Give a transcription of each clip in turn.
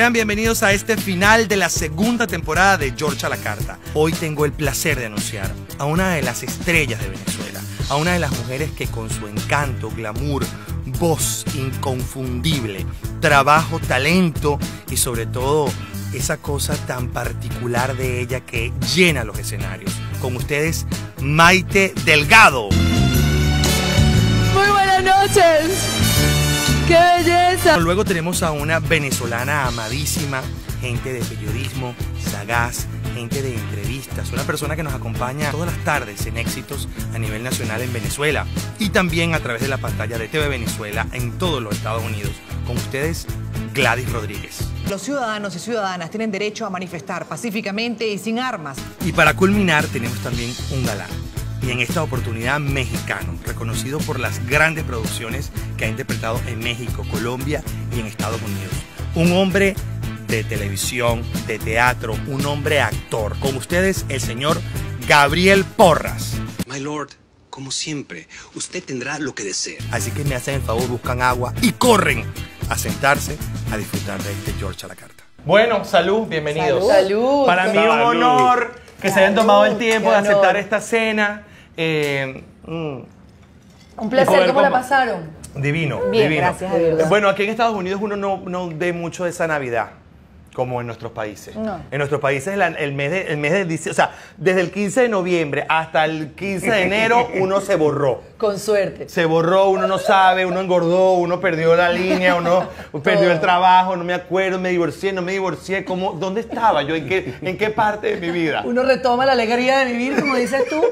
Sean bienvenidos a este final de la segunda temporada de George a la Carta. Hoy tengo el placer de anunciar a una de las estrellas de Venezuela, a una de las mujeres que con su encanto, glamour, voz inconfundible, trabajo, talento y sobre todo esa cosa tan particular de ella que llena los escenarios. Con ustedes, Maite Delgado. Muy buenas noches. ¡Qué belleza! Luego tenemos a una venezolana amadísima, gente de periodismo, sagaz, gente de entrevistas, una persona que nos acompaña todas las tardes en éxitos a nivel nacional en Venezuela y también a través de la pantalla de TV Venezuela en todos los Estados Unidos. Con ustedes, Gladys Rodríguez. Los ciudadanos y ciudadanas tienen derecho a manifestar pacíficamente y sin armas. Y para culminar tenemos también un galán. Y en esta oportunidad mexicano, reconocido por las grandes producciones que ha interpretado en México, Colombia y en Estados Unidos. Un hombre de televisión, de teatro, un hombre actor. Con ustedes, el señor Gabriel Porras. My lord, como siempre, usted tendrá lo que desee. Así que me hacen el favor, buscan agua y corren a sentarse a disfrutar de este George a la carta. Bueno, salud, bienvenidos. Salud. Para mí un Salud. honor que se hayan tomado el tiempo Qué de honor. aceptar esta cena. Eh, mm, Un placer, ¿cómo la pasaron? divino, Bien, divino. gracias a Dios. Bueno, aquí en Estados Unidos uno no, no ve mucho de esa Navidad. Como en nuestros países. No. En nuestros países la- el mes de, el mes de dic- o sea, desde el 15 de noviembre hasta el 15 de enero uno se borró. Con suerte. Se borró, uno no sabe, uno engordó, uno perdió la línea, uno perdió el trabajo, no me acuerdo, me divorcié, no me divorcié, ¿cómo, ¿dónde estaba yo? ¿En qué, ¿En qué parte de mi vida? Uno retoma la alegría de vivir, como dices tú,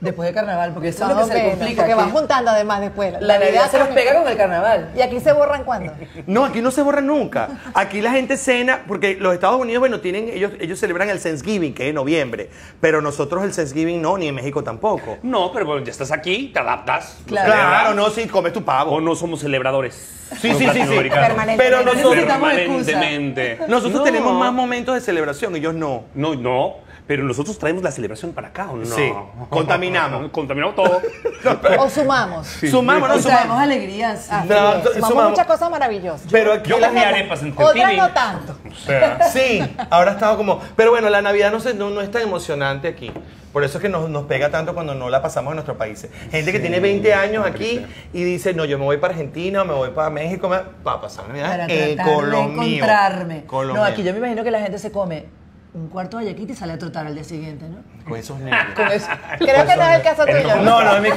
después del carnaval, porque eso es lo que se complica. porque van juntando además después. La Navidad se nos pega con el carnaval. ¿Y aquí se borran cuándo? No, aquí no se borra nunca. Aquí la gente cena, porque los Estados Unidos, bueno, tienen, ellos, ellos celebran el Thanksgiving, que es en noviembre, pero nosotros el Thanksgiving no, ni en México tampoco. No, pero bueno, ya estás aquí, te adaptas. Claro. Claro, no, sí, comes tu O pavo. no somos celebradores. Sí, sí, sí, sí. Pero nosotros. Permanentemente. nosotros No. tenemos más momentos de celebración, ellos no. No, no. Pero nosotros traemos la celebración para acá, ¿o no? Sí. Contaminamos. Contaminamos todo. ¿O sumamos? Sumamos, no traemos sumamos. alegrías. No, sumamos, sumamos. muchas cosas maravillosas. Pero aquí Yo la comí arepas en Otras no tanto. O sea, Sí, ahora ha estado como. Pero bueno, la Navidad no, se, no, no es tan emocionante aquí. Por eso es que nos, nos pega tanto cuando no la pasamos en nuestros países. Gente que tiene 20 años aquí y dice, no, yo me voy para Argentina, me voy para México, me- para pasar Navidad eh, con mío. encontrarme. Con lo no, mío. aquí yo me imagino que la gente se come un cuarto de yaquita y sale a trotar al día siguiente, ¿no? Con esos nervios. Con eso. Creo que no es el caso tuyo. No, no, es mi-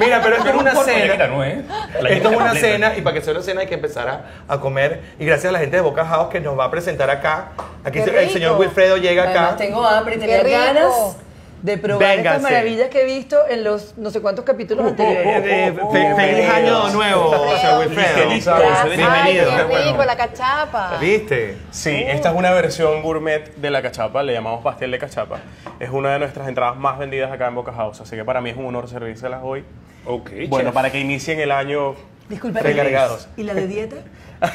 Mira, pero esto es una cena. yaquita, ¿no, eh? Esto es una completa. cena y para que sea una cena hay que empezar a, a comer. Y gracias a la gente de Boca House que nos va a presentar acá. Aquí el señor Wilfredo llega acá. Además, tengo hambre y tenía ganas de probar Vénganse. estas maravillas que he visto en los no sé cuántos capítulos anteriores. Eh, eh, fe- feliz año nuevo, Wilfredo. Bienvenido. Ay, rico, la cachapa. ¿Viste? Sí, esta es una versión gourmet de la cachapa, le llamamos pastel de cachapa. Es una de nuestras entradas más vendidas acá en Boca House, así que para mí es un honor servírselas hoy. Ok, Bueno, chef. para que inicien el año Disculpa, recargados. ¿y la de dieta?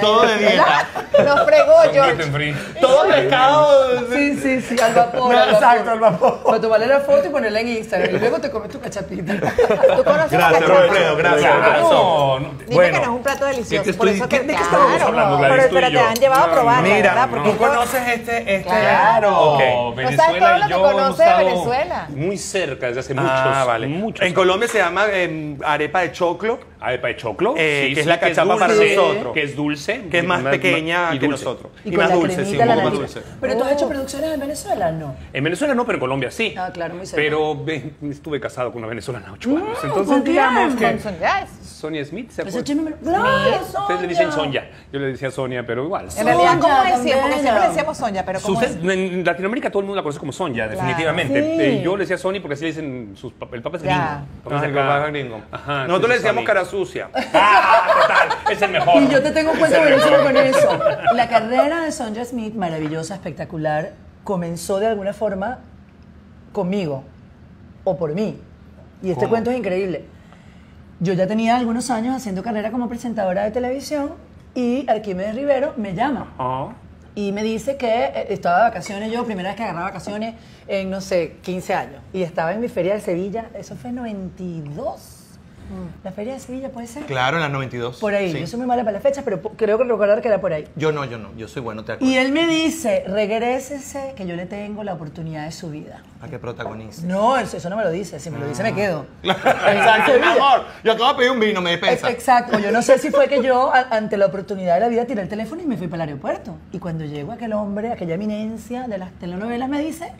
Todo de dieta. Nos fregó, George. gluten free. Todo pescado. Sí, sí, sí, al vapor. No, al vapor. exacto, al vapor. Para tomarle la foto y ponerla en Instagram. Y luego te comes tu cachapita. ¿Tú conoces la Gracias, gracias. No, no. Dime Bueno. que no es un plato delicioso. ¿Qué te por estoy- eso te, de qué claro, hablando, pero, Gladys, te han llevado a probar, Mira, ¿verdad? Porque ¿tú conoces este? este? Claro. Ok. No, No sabes todo lo que yo conoce hemos de Venezuela. Muy cerca desde hace muchos, Ah, vale. muchos en años. Colombia se llama eh, arepa de choclo, Arepa de choclo. Eh, sí, que es la cachapa para nosotros. Que es dulce. que es más Más- y que dulce. nosotros. Y, más la dulce, sí, un poco más dulce. Pero tú has hecho producciones en Venezuela, no. En Venezuela no, pero en Colombia sí. Ah, claro, muy. Pero ve, estuve casado con una venezolana ocho años. ¿con Entonces digamos que... Sonia Smith, ¿se chisme me- ¡Claro, Ustedes le dicen Sonia! Yo le decía Sonia, pero igual. En realidad, ¿cómo decíamos? Porque siempre le decíamos Sonia, pero ¿cómo es? Sucede- en Latinoamérica todo el mundo la conoce como Sonia, definitivamente. Sí. Eh, yo le decía Sonia porque así le dicen sus pap- el papá es gringo. Papá es Ay, acá. papá es gringo. Ajá, Nosotros le decíamos Sony. cara sucia. Ah, total, es el mejor. Y yo te tengo un cuento buenísimo con eso. La carrera de Sonja Smith, maravillosa, espectacular, comenzó de alguna forma conmigo o por mí. Y este cuento es increíble. Yo ya tenía algunos años haciendo carrera como presentadora de televisión y Arquímedes Rivero me llama Ah. y me dice que eh, estaba de vacaciones yo, primera vez que agarraba vacaciones en, no sé, 15 años. Y estaba en mi feria de Sevilla, eso fue en 92. La Feria de Sevilla puede ser. Claro, en las 92. Por ahí. Sí. Yo soy muy mala para las fechas, pero creo que recordar que era por ahí. Yo no, yo no. Yo soy bueno, te Y acuerdo. él me dice, regrésese, que yo le tengo la oportunidad de su vida. A que protagonice. No, eso eso no me lo dice. Si me lo dice, me quedo. Exacto, amor. Yo acabo de pedir un vino, me despensa. Exacto, yo no sé si fue que yo, ante la oportunidad de la vida, tiré el teléfono y me fui para el aeropuerto. Y cuando llego aquel hombre, aquella eminencia de las telenovelas, me dice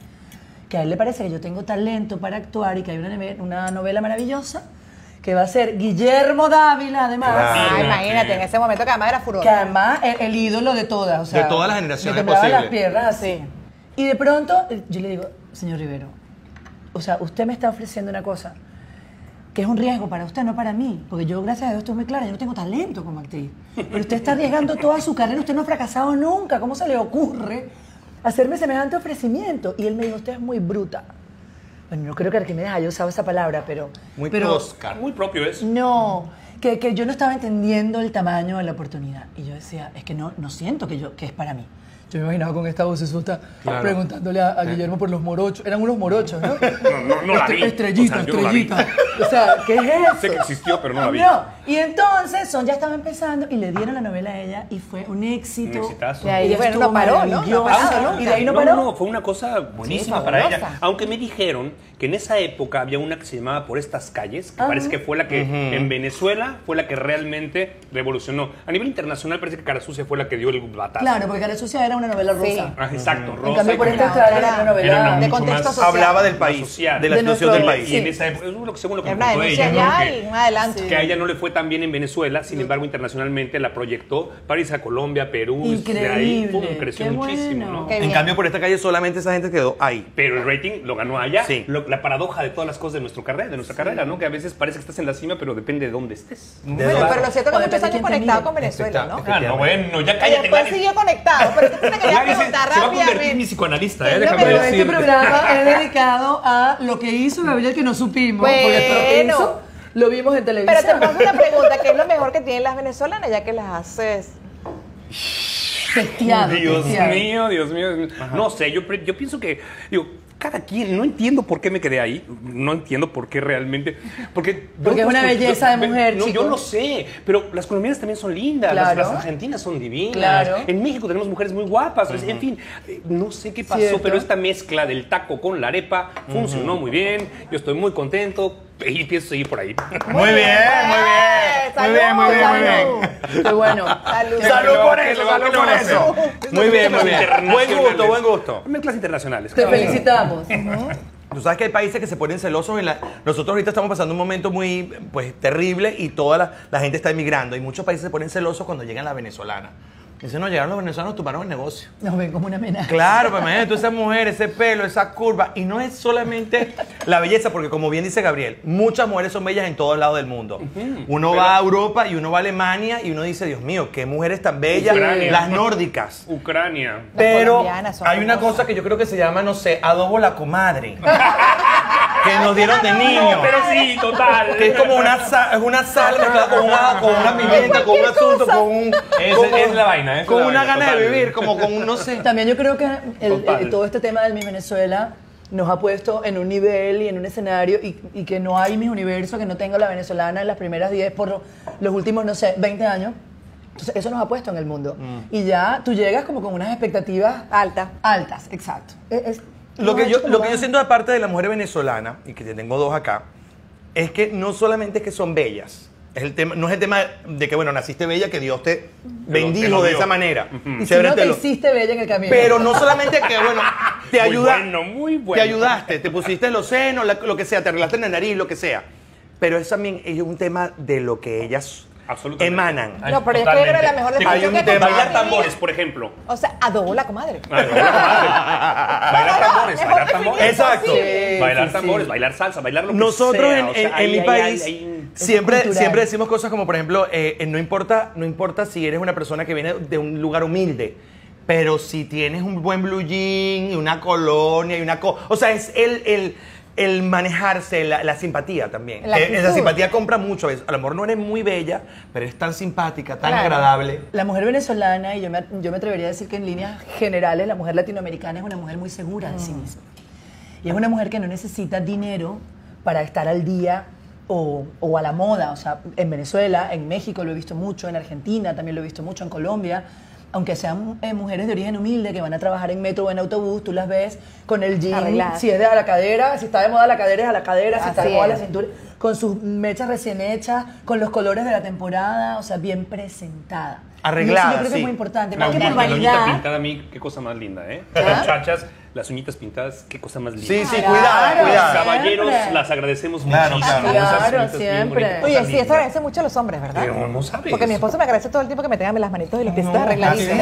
que a él le parece que yo tengo talento para actuar y que hay una, una novela maravillosa que va a ser Guillermo Dávila, además. Claro. Ah, imagínate, en ese momento que además era furor. Que además el, el ídolo de todas, o sea, De todas las generaciones me temblaban posibles. las piernas así. Y de pronto eh, yo le digo, señor Rivero, o sea, usted me está ofreciendo una cosa que es un riesgo para usted, no para mí, porque yo, gracias a Dios, estoy muy clara, yo no tengo talento como actriz. Pero usted está arriesgando toda su carrera, usted no ha fracasado nunca, ¿cómo se le ocurre hacerme semejante ofrecimiento? Y él me dijo, usted es muy bruta. Bueno, no creo que Arquímedes haya usado esa palabra, pero... Muy pero. Muy propio es. no, que, que yo no estaba entendiendo el tamaño de la oportunidad. Y yo decía, es que no, no siento que, yo, que es para mí. Yo me imaginaba con esta voz susta Claro. preguntándole a, a Guillermo por los morochos. Eran unos morochos, ¿no? No, no, no la vi. Estrellita, O sea, no estrellita. O sea, ¿qué es eso? Sé que existió, pero no la vi. No. Y entonces Son ya estaba empezando y le dieron la novela a ella y fue un éxito. Un exitazo. Y ahí, estuvo no paró, ¿no? No paró, ¿no? Y de ahí no no, paró. no, fue una cosa buenísima Sí, para ella. Aunque me dijeron que en esa época había una que se llamaba Por estas calles, que parece que fue la que en Venezuela fue la que realmente revolucionó. A nivel internacional parece que Cara Sucia fue la que dio el batazo. Claro, porque Cara Sucia era una novela Sí. rosa. Ah, exacto, En rosa. cambio, y por otra era una novela Era una de contexto más- social. Hablaba del país, social. de la De situación del país. Y en esa época, es lo según lo que me una contó ella, ¿no? Que- un adelante. que a ella no le fue tan bien en Venezuela, sin embargo internacionalmente la proyectó París a Colombia, Perú, y de ahí pum, Increíble, creció qué muchísimo, bueno. ¿no? Qué En bien. cambio, por esta calle solamente esa gente quedó ahí. Pero el rating lo ganó allá. Sí. Lo- la paradoja de todas las cosas de nuestra carrera, de nuestra carrera, ¿no? Que a veces parece que estás en la cima, pero depende de dónde estés. De Bueno, pero lo cierto es que muchos años conectado con Venezuela, ¿no? Ah, no, bueno, ya Y cállate, después siguió conectado, pero quería preguntar se va a convertir en mi psicoanalista, ¿eh? Déjame. Pero este programa es dedicado a lo que hizo Gabriel que no supimos. Porque esto lo que Bueno. hizo lo vimos en Pero televisión. te pongo una pregunta, ¿qué es lo mejor que tienen las venezolanas ya que las haces? Testeado, Dios testeado. mío, Dios mío. No sé, yo, pienso que, digo, cada quien, no entiendo por qué me quedé ahí, no entiendo por qué realmente, porque... Porque es una belleza de mujer, No, yo lo sé, pero las colombianas también son lindas, las- Claro. las, argentinas son divinas, Claro. en México tenemos mujeres muy guapas, en fin, eh, no sé qué pasó, Cierto. pero esta mezcla del taco con la arepa funcionó muy bien, yo estoy muy contento y pienso seguir por ahí. Muy bien, muy bien. Muy bien, muy bien, muy bien. Qué bueno. Salud. Salud por eso, ¿Qué salud por eso. Muy bien, muy bien. Buen gusto, buen gusto. Mezclas internacionales. Te felicitamos. Tú sabes que hay países que se ponen celosos. En la... Nosotros ahorita estamos pasando un momento muy pues, terrible y toda la, la gente está emigrando. Y muchos países se ponen celosos cuando llegan las venezolanas. Dicen, no, llegaron los venezolanos, tomaron el negocio. Nos ven como una amenaza. Claro, pues imagínate tú esa mujer, ese pelo, esa curva. Y no es solamente la belleza, porque como bien dice Gabriel, muchas mujeres son bellas en todos lados del mundo. Uno Pero- va a Europa y uno va a Alemania y uno dice, Dios mío, qué mujeres tan bellas, Ucrania. las nórdicas. Ucrania. Pero hay una cosa que yo creo que se llama, no sé, adobo la comadre. que nos dieron de niños. No, pero sí, total. Que es como una, sa- es una sal mezclada con una, con una pimienta, con un asunto, con un... Es- con- es la vaina, es Con la una vaina, gana de total. vivir, como con un, no sé. También yo creo que el- el- todo este tema del Miss Venezuela nos ha puesto en un nivel y en un escenario y, y que no hay Miss Universo que no tenga la venezolana en las primeras 10 por los últimos, no sé, 20 años. Entonces, eso nos ha puesto en el mundo. Mm. Y ya tú llegas como con unas expectativas Alta. altas, exacto. Es- es- Lo que, yo, lo que yo siento de parte de la mujer venezolana, y que tengo dos acá, es que no solamente es que son bellas. Es el tema, no es el tema de que, bueno, naciste bella, que Dios te bendijo de esa manera. Y si no te hiciste bella en el camino. Pero no solamente que, bueno, te Muy ayuda. bueno, muy Te ayudaste, te pusiste los senos, lo que sea, te arreglaste en la nariz, lo que sea. Pero es también es un tema de lo que ellas Absolutamente. emanan. Ay, No, pero yo creo que era la mejor definición que tema- Bailar tambores, por ejemplo. O sea, adobo la comadre. Ay, bailar tambores. Bailar tambores, Mejor bailar tambores. definición, Exacto. sí. Bailar sí, tambores, sí. bailar salsa, bailar lo que Nosotros sea. en, O sea, en- en hay- mi hay- país hay- hay un- siempre, cultural. siempre decimos cosas como, por ejemplo, eh, eh, no, importa, no importa si eres una persona que viene de un lugar humilde, pero si tienes un buen blue jean y una colonia y una cosa... O sea, es el, el, el manejarse, la, la simpatía también. La actitud. esa simpatía compra mucho. a veces. A lo mejor no eres muy bella, pero eres tan simpática, tan Claro. agradable. La mujer venezolana, y yo me, yo me atrevería a decir que en líneas generales, la mujer latinoamericana es una mujer muy segura de sí misma. Y es una mujer que no necesita dinero para estar al día o, o a la moda. O sea, en Venezuela, en México lo he visto mucho, en Argentina también lo he visto mucho, en Colombia. Aunque sean eh, mujeres de origen humilde que van a trabajar en metro o en autobús, tú las ves con el jean, Arregladas. si es de a la cadera, si está de moda la cadera es a la cadera, si está de moda la es. cintura, con sus mechas recién hechas, con los colores de la temporada, o sea, bien presentada. Arreglada, Y eso yo creo que sí. es muy importante. La Más que por la vanidad. pintada a mí, qué cosa más linda, ¿eh? ¿Ah? Muchachas, las uñitas pintadas, qué cosa más linda. Sí, sí, Claro, cuidado, cuidado. Caballeros, siempre. las agradecemos Claro, muchísimo. claro. Siempre. bonitas, Oye, sí, esto lindas. agradece mucho a los hombres, ¿verdad? Pero no sabes. Porque mi esposo me agradece todo el tiempo que me tengan las manitos y los piecitos No, arregladitos.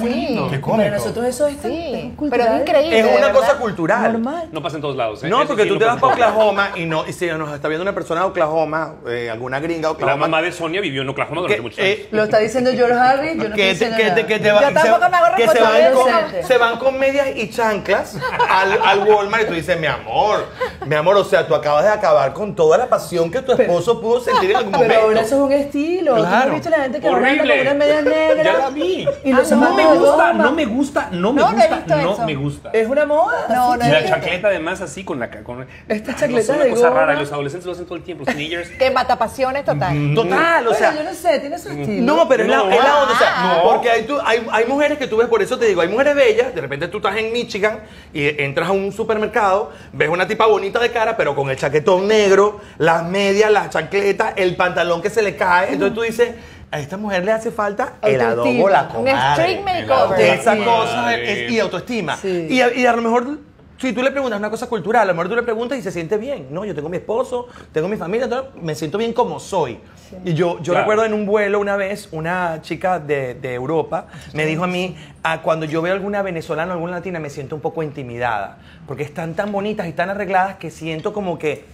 Sí. Qué Para cómico. nosotros eso es, Sí, pero es increíble. Es una verdad. cosa cultural. Normal. No pasa en todos lados, ¿eh? No, Eso porque sí, tú no te vas para. Oklahoma y no y si nos está viendo una persona de Oklahoma, eh, alguna gringa de La Oklahoma. mamá de Sonia vivió en Oklahoma durante muchos años. eh, Lo está diciendo George Harris, yo no que, estoy te, diciendo que, te, nada. que te va- Yo que tampoco se, me hago que se van, responsable se van con medias y chanclas al, al Walmart y tú dices, mi amor, mi amor, o sea, tú acabas de acabar con toda la pasión que tu esposo pudo sentir en algún momento. Pero ahora eso es un estilo. ¿Tú no has visto la gente que Horrible. con unas medias negras? Ya la vi. Y los Ah, no me gusta, no me gusta, no me No, no he gusta, visto no eso. me gusta. Es una moda. No, no Y la chancleta además así con la ca- con Estas chancletas no sé, una de cosa goma. rara, y los adolescentes lo hacen todo el tiempo, los teenagers. Que matapasiones total. Total, o Bueno, sea. yo no sé, tiene su estilo. No, pero es, No. la, es la onda, o sea, No. porque hay, tú- hay, hay mujeres que tú ves, por eso te digo, hay mujeres bellas, de repente tú estás en Michigan y entras a un supermercado, ves una tipa bonita de cara, pero con el chaquetón negro, las medias, las chancletas, el pantalón que se le cae, entonces tú dices, a esta mujer le hace falta el adobo, la Un Un comadre. street makeover. Esa cosa es- y autoestima. Sí. Y, a, y a lo mejor, si tú le preguntas una cosa cultural, a lo mejor tú le preguntas y se siente bien. No, yo tengo mi esposo, tengo mi familia, entonces me siento bien como soy. Y yo, yo Claro. recuerdo en un vuelo una vez, una chica de, de Europa me dijo a mí, ah, cuando yo veo alguna venezolana o alguna latina me siento un poco intimidada, porque están tan bonitas y tan arregladas que siento como que,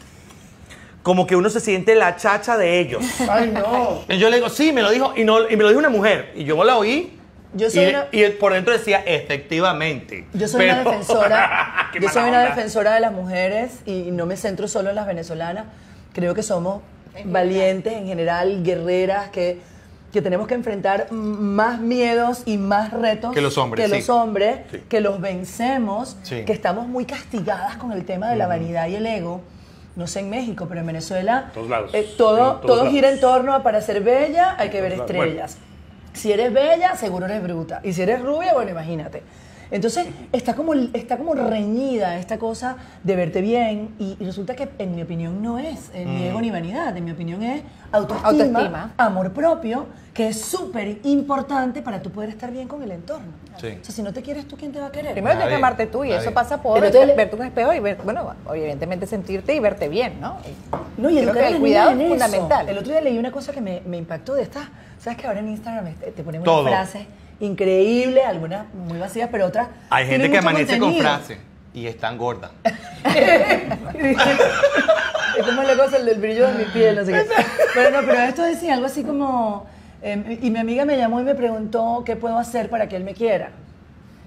como que uno se siente la chacha de ellos. Ay, no. Y yo le digo, sí, me lo dijo, y, no, y me lo dijo una mujer. Y yo la oí. Yo soy y, una- y por dentro decía, efectivamente. Yo soy una Pero- defensora. Qué yo soy una onda. defensora de las mujeres y no me centro solo en las venezolanas. Creo que somos valientes en general, guerreras, que, que tenemos que enfrentar más miedos y más retos Que los hombres, que, sí. los hombres, Sí. que los vencemos, Sí. que estamos muy castigadas con el tema de la vanidad y el ego. No sé en México, pero en Venezuela Todos lados. eh, todo, En todos todo lados. gira en torno a para ser bella hay que ver lados. estrellas. Si eres bella, seguro eres bruta. Y si eres rubia, bueno, imagínate. Entonces, está como, está como reñida esta cosa de verte bien y, y resulta que, en mi opinión, no es eh, ni ego ni vanidad. En mi opinión es autoestima, Autoestima. amor propio, que es súper importante para tú poder estar bien con el entorno. Sí. O sea, si no te quieres tú, ¿quién te va a querer? Primero tienes que Nadie, amarte tú y nadie. eso pasa por Pero te- verte un espejo y ver, bueno, evidentemente sentirte y verte bien, ¿no? No, y Creo educar que a el las cuidado es eso. fundamental. El otro día leí una cosa que me, me impactó de estas. ¿Sabes que ahora en Instagram te, te ponemos Todo. frases increíbles, algunas muy vacías, pero otras. Hay gente que amanece con contenido. frases y están gordas. es como la cosa el del brillo de mi piel, no sé qué. Pero no, pero esto decía algo así como. eh, y mi amiga me llamó y me preguntó qué puedo hacer para que él me quiera.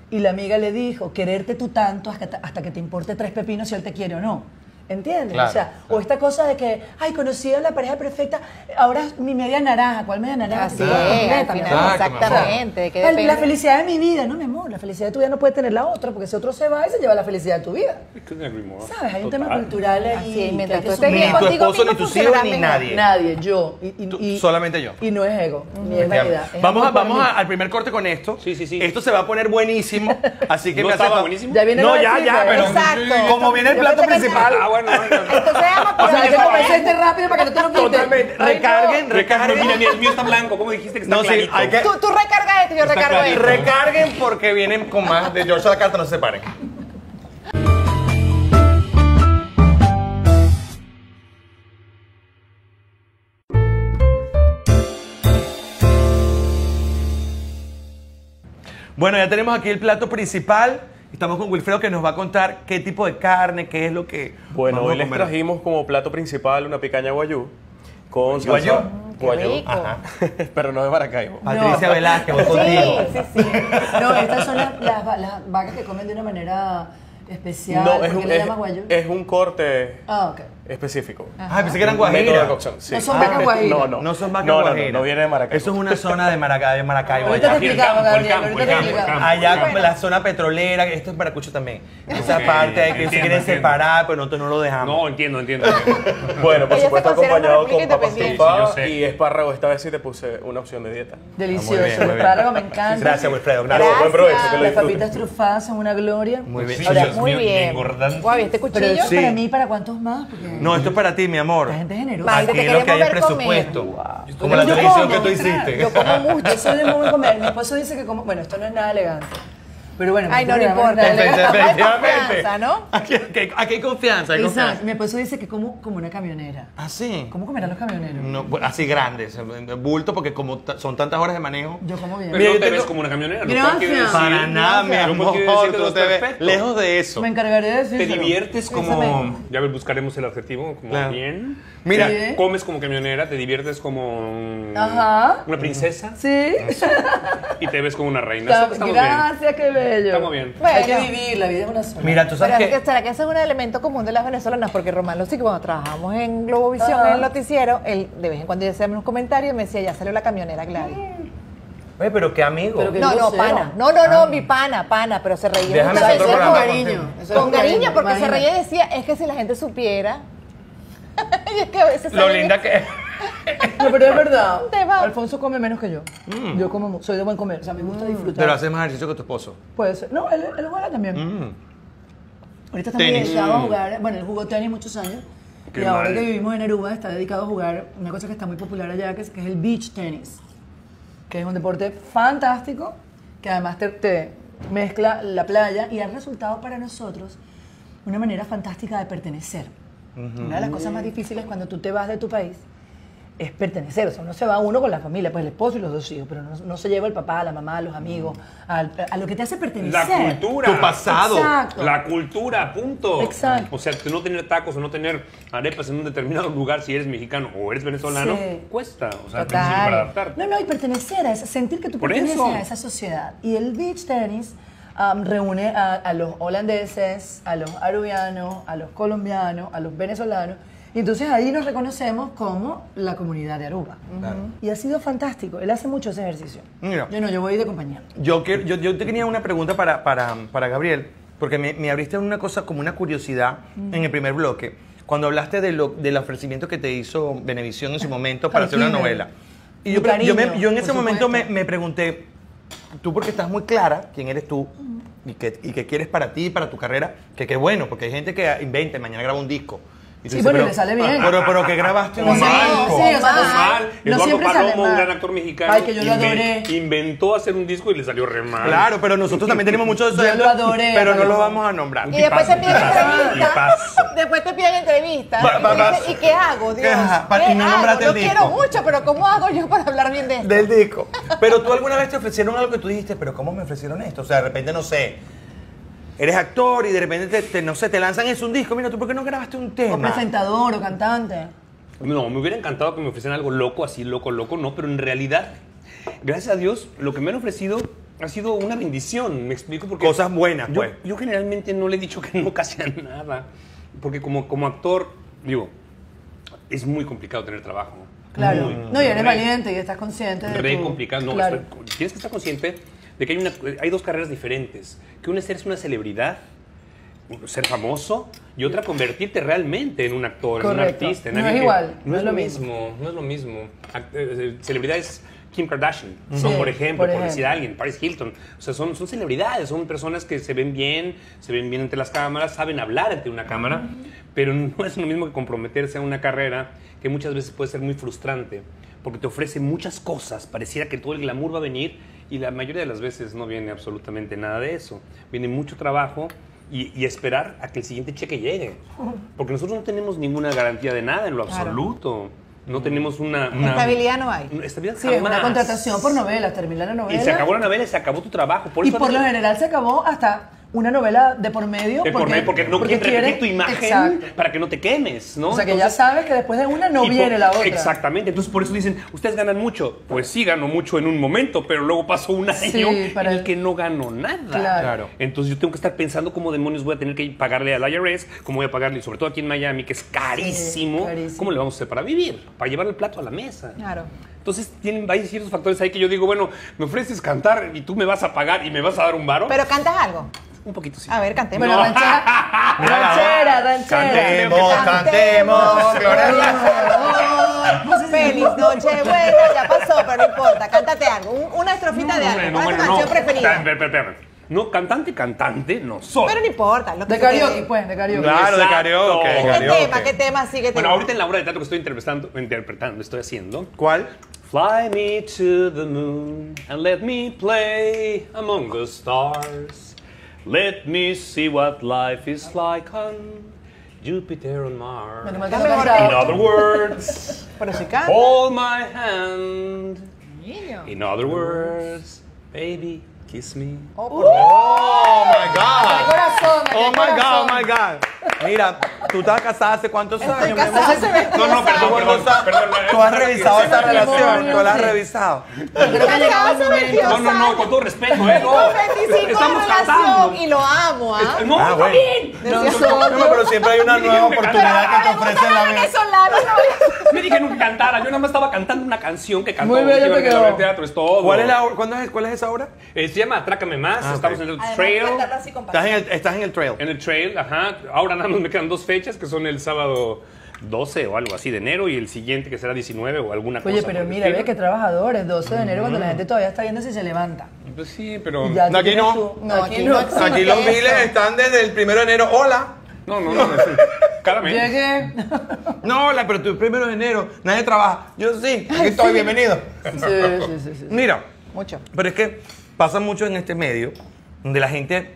Y la amiga le dijo, quererte tú tanto hasta, hasta que te importe tres pepinos si él te quiere o no. ¿Entiendes? Claro, o sea, o esta cosa de que, ay, conocí a la pareja perfecta, ahora es mi media naranja. ¿Cuál media naranja? Así Sí, es, al final. Exacto, exactamente. de depende. La felicidad de mi vida, no, mi amor, la felicidad de tu vida no puede tener la otra, porque si otro se va y se lleva la felicidad de tu vida. Couldn't agree more. ¿Sabes? Hay un tema cultural ahí. Así es, mientras tú estés Ni bien contigo esposo, mismo ni tus hijos, ni nadie. Nadie, yo. Y, y- Tú- y- solamente yo. Y no es ego, ni es vanidad. Vamos, a, vamos a- al primer corte con esto. Sí, sí, sí. Esto se va a poner buenísimo. Así que ¿No estaba buenísimo? Ya viene No, ya, ya, pero. Exacto. como viene el plato principal. Entonces vamos O sea, rápido para que no te lo quites. Totalmente. Recarguen, recarguen. Mira, mira, el mío está blanco. ¿Cómo dijiste que está No, sí, clarito? hay que- Tú, tú recarga esto y yo Está recargo clarito. esto. Recarguen porque vienen con más de George la carta, no se separen. Bueno, ya tenemos aquí el plato principal. Estamos con Wilfredo que nos va a contar qué tipo de carne, qué es lo que. Bueno, vamos a hoy les trajimos como plato principal una picaña guayú con ¿Guayú? guayú. Ajá. Pero no de Maracaibo. Patricia Velázquez, voy Sí, contigo. sí, sí. No, estas son las, las, va- las vacas que comen de una manera especial. No, ¿Por es qué un, le es, llamas guayú? es un corte Ah, ok. Específico. Ah, pensé que eran Método de guajiras. cocción, sí. No son vacas guajiras. No, no. No son vacas no, no, no, guajiras. no viene de Maracaibo. Eso es una zona de Maracaibo, de Maracaibo Ahorita allá. te explicamos, el Gabriel. campo, Ahorita el te campo, el explicamos. campo. Allá Bueno. la zona petrolera, esto es Maracucho también. Esa Ok, parte hay que se entiendo, quieren entiendo. separar, pero nosotros no lo dejamos. No, entiendo, entiendo. Bueno, por Ella se supuesto considera una acompañado con república papas independiente. tufadas Sí, yo sé. y espárrago. Esta vez sí te puse una opción de dieta. Delicioso. Muy bien, muy el bien. espárrago me encanta. Gracias, Wilfredo. Gracias. Buen provecho, que lo Las papitas trufadas son una gloria. Muy bien. Sí, Ahora, Dios muy mío, bien. engordante. Guau, ¿y este Pero cuchillo? eso es Sí. para mí, ¿para cuántos más? Porque No, esto es para ti, mi amor. la gente es generosa. Aquí lo que hay es presupuesto. Como la televisión que tú hiciste. Yo como mucho, soy de muy comer. Mi esposo dice que como, bueno, esto no es nada elegante. Pero bueno, Ay, no importa. Efectivamente. confianza, ¿no? Aquí, aquí- aquí hay confianza, hay Exacto. confianza. Mi esposo dice que como como una camionera. ¿Ah, sí? ¿Cómo comerán los camioneros? No, así grandes, bulto, porque como son tantas horas de manejo. Yo como bien. Pero Mira, no te tengo- ves como una camionera. Gracias. decir- Para nada, mi amor, que no te es ves lejos de eso. Me encargaré de decir. Te diviertes como. Ya ver, buscaremos el adjetivo como Claro. bien. Mira, Sí. Comes como camionera, te diviertes como. Ajá. Una princesa. Sí. Y te ves como una reina. Eso Estamos bien. Bello. Estamos bien. Hay que vivir, la vida es una sola. mira, tú sabes es que. ¿será que ese es un elemento común de las venezolanas? Porque Román lo sí que cuando trabajamos en Globovisión, en el noticiero, él de vez en cuando yo hacía unos comentarios y me decía, ya salió la camionera Gladys. Oye, pero qué amigo. Pero que- No, no, pana. No, no, no, mi pana, pana, pero se reía. Déjame es con cariño. Con cariño, porque se reía y decía, es que si la gente supiera. y es que a veces Lo linda que... No, pero es verdad. Alfonso come menos que yo. Yo como, soy de buen comer. O sea, me gusta disfrutar. Pero haces más ejercicio que tu esposo. Puede ser. No, él, él juega también. Ahorita está muy dedicado a jugar. Bueno, él jugó tenis muchos años. Qué y ahora mal. que vivimos en Aruba, está dedicado a jugar una cosa que está muy popular allá, que es, que es el beach tennis. Que es un deporte fantástico, que además te, te mezcla la playa y ha resultado para nosotros una manera fantástica de pertenecer. Una de las cosas más difíciles cuando tú te vas de tu país es pertenecer. O sea, uno se va uno con la familia, pues el esposo y los dos hijos, pero no, no se lleva el papá, la mamá, los amigos, al- a lo que te hace pertenecer. La cultura. Tu pasado. Exacto. La cultura, punto. Exacto. O sea, que no tener tacos o no tener arepas en un determinado lugar si eres mexicano o eres venezolano, Sí. cuesta. O sea, para adaptarte. No, no, y pertenecer a esa, sentir que tú Por perteneces eso. a esa sociedad. Y el beach tennis um, reúne a, a los holandeses, a los arubianos, a los colombianos, a los venezolanos. Y entonces ahí nos reconocemos como la comunidad de Aruba. Y ha sido fantástico. Él hace mucho ese ejercicio. Mira. Yo no, yo voy de compañía. Yo, quiero- yo, yo te tenía una pregunta para, para, para Gabriel, porque me, me abriste una cosa como una curiosidad en el primer bloque, cuando hablaste de lo, del ofrecimiento que te hizo Benevisión en su momento para hacer una novela. Y yo, pre- yo, me- cariño, yo en ese momento me, me pregunté, tú porque estás muy clara quién eres tú y qué y qué quieres para ti y para tu carrera, que qué bueno, porque hay gente que inventa y mañana graba un disco. Y Sí, dices, bueno, y pero- le sale bien. Pero, pero que grabaste un mal, disco. sí, o sea, mal. no Eduardo siempre sale Palomo, un mal. gran actor mexicano, Ay, que yo lo adoré. inventó hacer un disco y le salió re mal. Claro, pero nosotros también tenemos mucho de eso. Yo lo adoré, Pero no lo vamos a nombrar. Y después te piden tipazo, entrevista. tipazo. Después te piden entrevista. Va- va- y, va- dices, ¿Y qué hago, Dios? ¿Qué hago? disco. quiero mucho, pero ¿cómo hago yo para hablar bien de esto? Del disco. Pero tú alguna vez te ofrecieron algo que tú dijiste, pero ¿cómo me ofrecieron esto? O sea, de repente, no sé, eres actor y de repente, te, te- no sé, te lanzan eso un disco. Mira, ¿tú por qué no grabaste un O tema? presentador o cantante. No, me hubiera encantado que me ofrecieran algo loco, así loco, loco, no, pero en realidad, gracias a Dios, lo que me han ofrecido ha sido una bendición, me explico porque... Cosas buenas, yo, pues. Yo generalmente no le he dicho que no casi a nada, porque como, como actor, digo, es muy complicado tener trabajo. Claro. Muy, no, y eres re- valiente y estás consciente de Re tu- complicado, no, Claro. estoy- tienes que estar consciente de que hay, una, hay dos carreras diferentes, que una es ser una celebridad, ser famoso, y otra convertirte realmente en un actor, en un artista. en No es que- igual, No, es lo mismo, no es lo mismo. Act- eh, celebridad es Kim Kardashian, son, Sí, por ejemplo, por decir ejemplo. alguien, Paris Hilton. O sea, son, son celebridades, son personas que se ven bien, se ven bien ante las cámaras, saben hablar ante una cámara, pero no es lo mismo que comprometerse a una carrera que muchas veces puede ser muy frustrante, porque te ofrece muchas cosas, pareciera que todo el glamour va a venir y la mayoría de las veces no viene absolutamente nada de eso. Viene mucho trabajo y, y esperar a que el siguiente cheque llegue, porque nosotros no tenemos ninguna garantía de nada en lo absoluto. No tenemos una, una- Estabilidad no hay. Estabilidad Sí, una contratación por novelas, termina la novela. Y se acabó la novela y se acabó tu trabajo. Por y eso por lo general se acabó hasta una novela de por medio. De por medio, porque no quieren repetir tu imagen Exacto. para que no te quemes, ¿no? O sea que ya sabes que después de una no viene por- la otra. Exactamente, entonces por eso dicen, ustedes ganan mucho. Pues sí, gano mucho en un momento, pero luego pasó un año Sí, para en el el- que no gano nada. Claro. Claro. Entonces yo tengo que estar pensando cómo demonios voy a tener que pagarle al IRS, cómo voy a pagarle, sobre todo aquí en Miami, que es carísimo. carísimo. ¿Cómo le vamos a hacer para vivir? Para llevar el plato a la mesa. Claro. Entonces tienen hay ciertos factores ahí que yo digo, bueno, me ofreces cantar y tú me vas a pagar y me vas a dar un varo. Pero cantas algo. Un poquito sí. A ver, cantemos. Bueno, ranchera, ranchera, ranchera. Cantemos, cantemos, gloria Feliz noche buena, ya pasó, pero no importa. Cántate algo. un- una estrofita de algo. Bueno, ¿Cuál es bueno, tu canción no. preferida? Espera, espera, espera. No, cantante, cantante, no soy. Pero no importa. Lo que De karaoke, dé. pues, de karaoke. Claro, de Exacto. karaoke. de ¿Qué karaoke. tema? ¿Qué tema sigue Bueno, ahorita en la obra de teatro que estoy interpretando, interpretando estoy haciendo. ¿Cuál? Fly me to the moon and let me play among the stars. Let me see what life is like on Jupiter and Mars. Menos mal que no Dame cantaba. In other words, Pero si canta. hold my hand. Niño. In other words, baby, kiss me. Oh, por Oh my God. corazón, Oh my God, oh my God. Mira, tú estabas casada hace cuántos Estoy años, mi casada amor? hace 20 No, no, perdón, ¿Cuántos perdón, años? perdón, Tú has revisado esta matrimonio, relación, tú la has revisado. No, no, no, con todo respeto, ¿eh? No, Con 25 de estamos relación y lo amo, ¿ah? No, Ah, bueno. bien. No, no, No, pero siempre hay una nueva oportunidad que te ofrece la vida. Me dijeron que cantara. Yo nada más estaba cantando una canción que cantó Muy bello te quedó. teatro. Es todo. ¿Cuál es, la, obra- ¿cuándo es, ¿Cuál es esa obra? Eh, se llama Atrácame Más. Ah, Estamos en el trail. Estás estás en el trail. En el trail, ajá. Ahora nada más me quedan dos fechas, que son el sábado 12 o algo así de enero y el siguiente que será 19 o alguna cosa. Oye, pero mira, ve qué trabajadores, 12 de enero, cuando la gente todavía está viendo si se levanta. Pues sí, pero... Ya Aquí no. No, aquí no. Aquí los miles están desde el primero de enero. Hola. No, no, no. Cada mes. Llegué. No, hola, pero tú el primero de enero. Nadie trabaja. Yo sí. Aquí estoy. Bienvenido. Sí, sí, sí, sí. Mira, Mucho. pero es que pasa mucho en este medio donde la gente.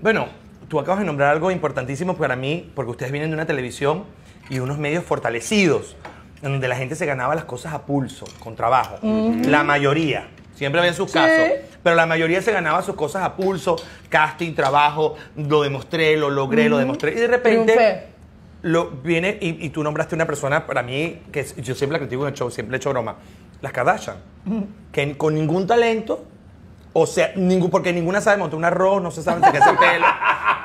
Bueno, tú acabas de nombrar algo importantísimo para mí, porque ustedes vienen de una televisión y unos medios fortalecidos, en donde la gente se ganaba las cosas a pulso, con trabajo. La mayoría. Siempre había sus casos. Pero la mayoría se ganaba sus cosas a pulso, casting, trabajo, lo demostré, lo logré, lo demostré. Y de repente Triunfé. lo viene y, y tú nombraste una persona para mí que yo siempre la critico en el show, siempre he hecho broma. Las Kardashian. Que con ningún talento, o sea, ningún, porque ninguna sabe montar un arroz, no se sabe qué hacer pelo.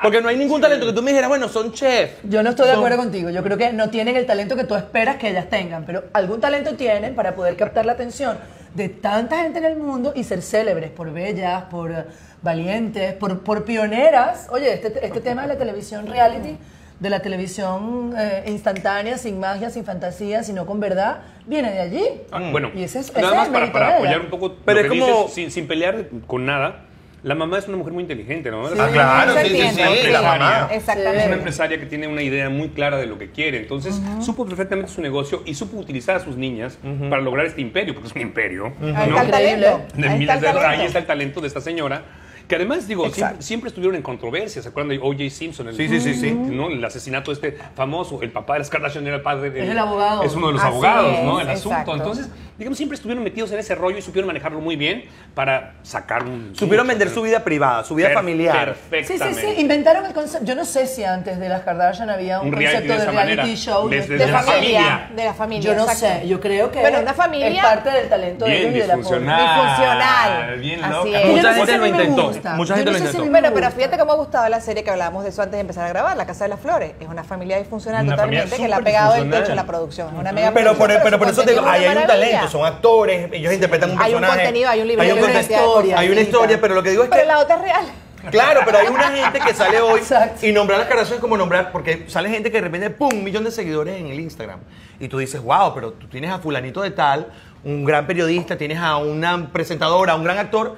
Porque no hay ningún talento que tú me dijeras, bueno, son chef. Yo no estoy de Son- acuerdo contigo. Yo creo que no tienen el talento que tú esperas que ellas tengan, pero algún talento tienen para poder captar la atención de tanta gente en el mundo y ser célebres por bellas, por valientes, por, por pioneras. Oye, este, este tema de la televisión reality, de la televisión eh, instantánea, sin magia, sin fantasía, sino con verdad, viene de allí. Ah, Bueno, Y ese es- nada ese es más para, apoyar un poco Pero lo es que como- dices, sin, sin pelear con nada. La mamá es una mujer muy inteligente, ¿no? Ah, claro, sí, sí, sí, la mamá. Es Exactamente. una empresaria que tiene una idea muy clara de lo que quiere. Entonces, supo perfectamente su negocio y supo utilizar a sus niñas para lograr este imperio, porque es un imperio. ¿no? el talento. de Ahí miles está el de talento. ahí está el talento de esta señora. Que además, digo, siempre, siempre estuvieron en controversia. ¿Se acuerdan de O.J. Simpson? El, Sí, sí, sí, sí. ¿no? El asesinato este famoso. El papá de las Kardashian era el padre de... Es el abogado. Es uno de los Así abogados, es, ¿no? El exacto. asunto. Entonces, digamos, siempre estuvieron metidos en ese rollo y supieron manejarlo muy bien para sacar un... Supieron vender su vida privada, su vida Per- familiar. Sí, sí, Perfectamente. sí, inventaron el concepto. Yo no sé si antes de las Kardashian había un, concepto de de, reality manera. show. De la familia. familia. De la familia. Yo no exacto. sé, yo creo que Bueno, una familia- es parte del talento de Bien ellos y de la disfuncional. Disfuncional. Bien Así loca. es. Yo Mucha gente lo intentó. Gusta. Mucha gente lo intentó. Bueno, pero fíjate cómo ha gustado la serie que hablábamos de eso antes de empezar a grabar, La Casa de las Flores. Es una familia disfuncional Una totalmente familia que le ha pegado el disfuncional. techo a la producción. Es una mega Pero por, pero por eso te digo, ahí hay un talento, son actores, ellos interpretan un Hay un personaje. contenido, hay un libro, hay, hay un una historia, hay una historia, pero lo que digo es que Pero la otra es real. Claro, pero hay una gente que sale hoy Exacto. y nombrar las Kardashian es como nombrar, porque sale gente que de repente, ¡pum!, un millón de seguidores en el Instagram. Y tú dices, wow, pero tú tienes a fulanito de tal, un gran periodista, tienes a una presentadora, a un gran actor,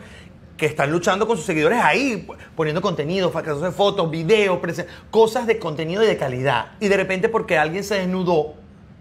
que están luchando con sus seguidores ahí, poniendo contenido, de fotos, videos, cosas de contenido y de calidad. Y de repente porque alguien se desnudó,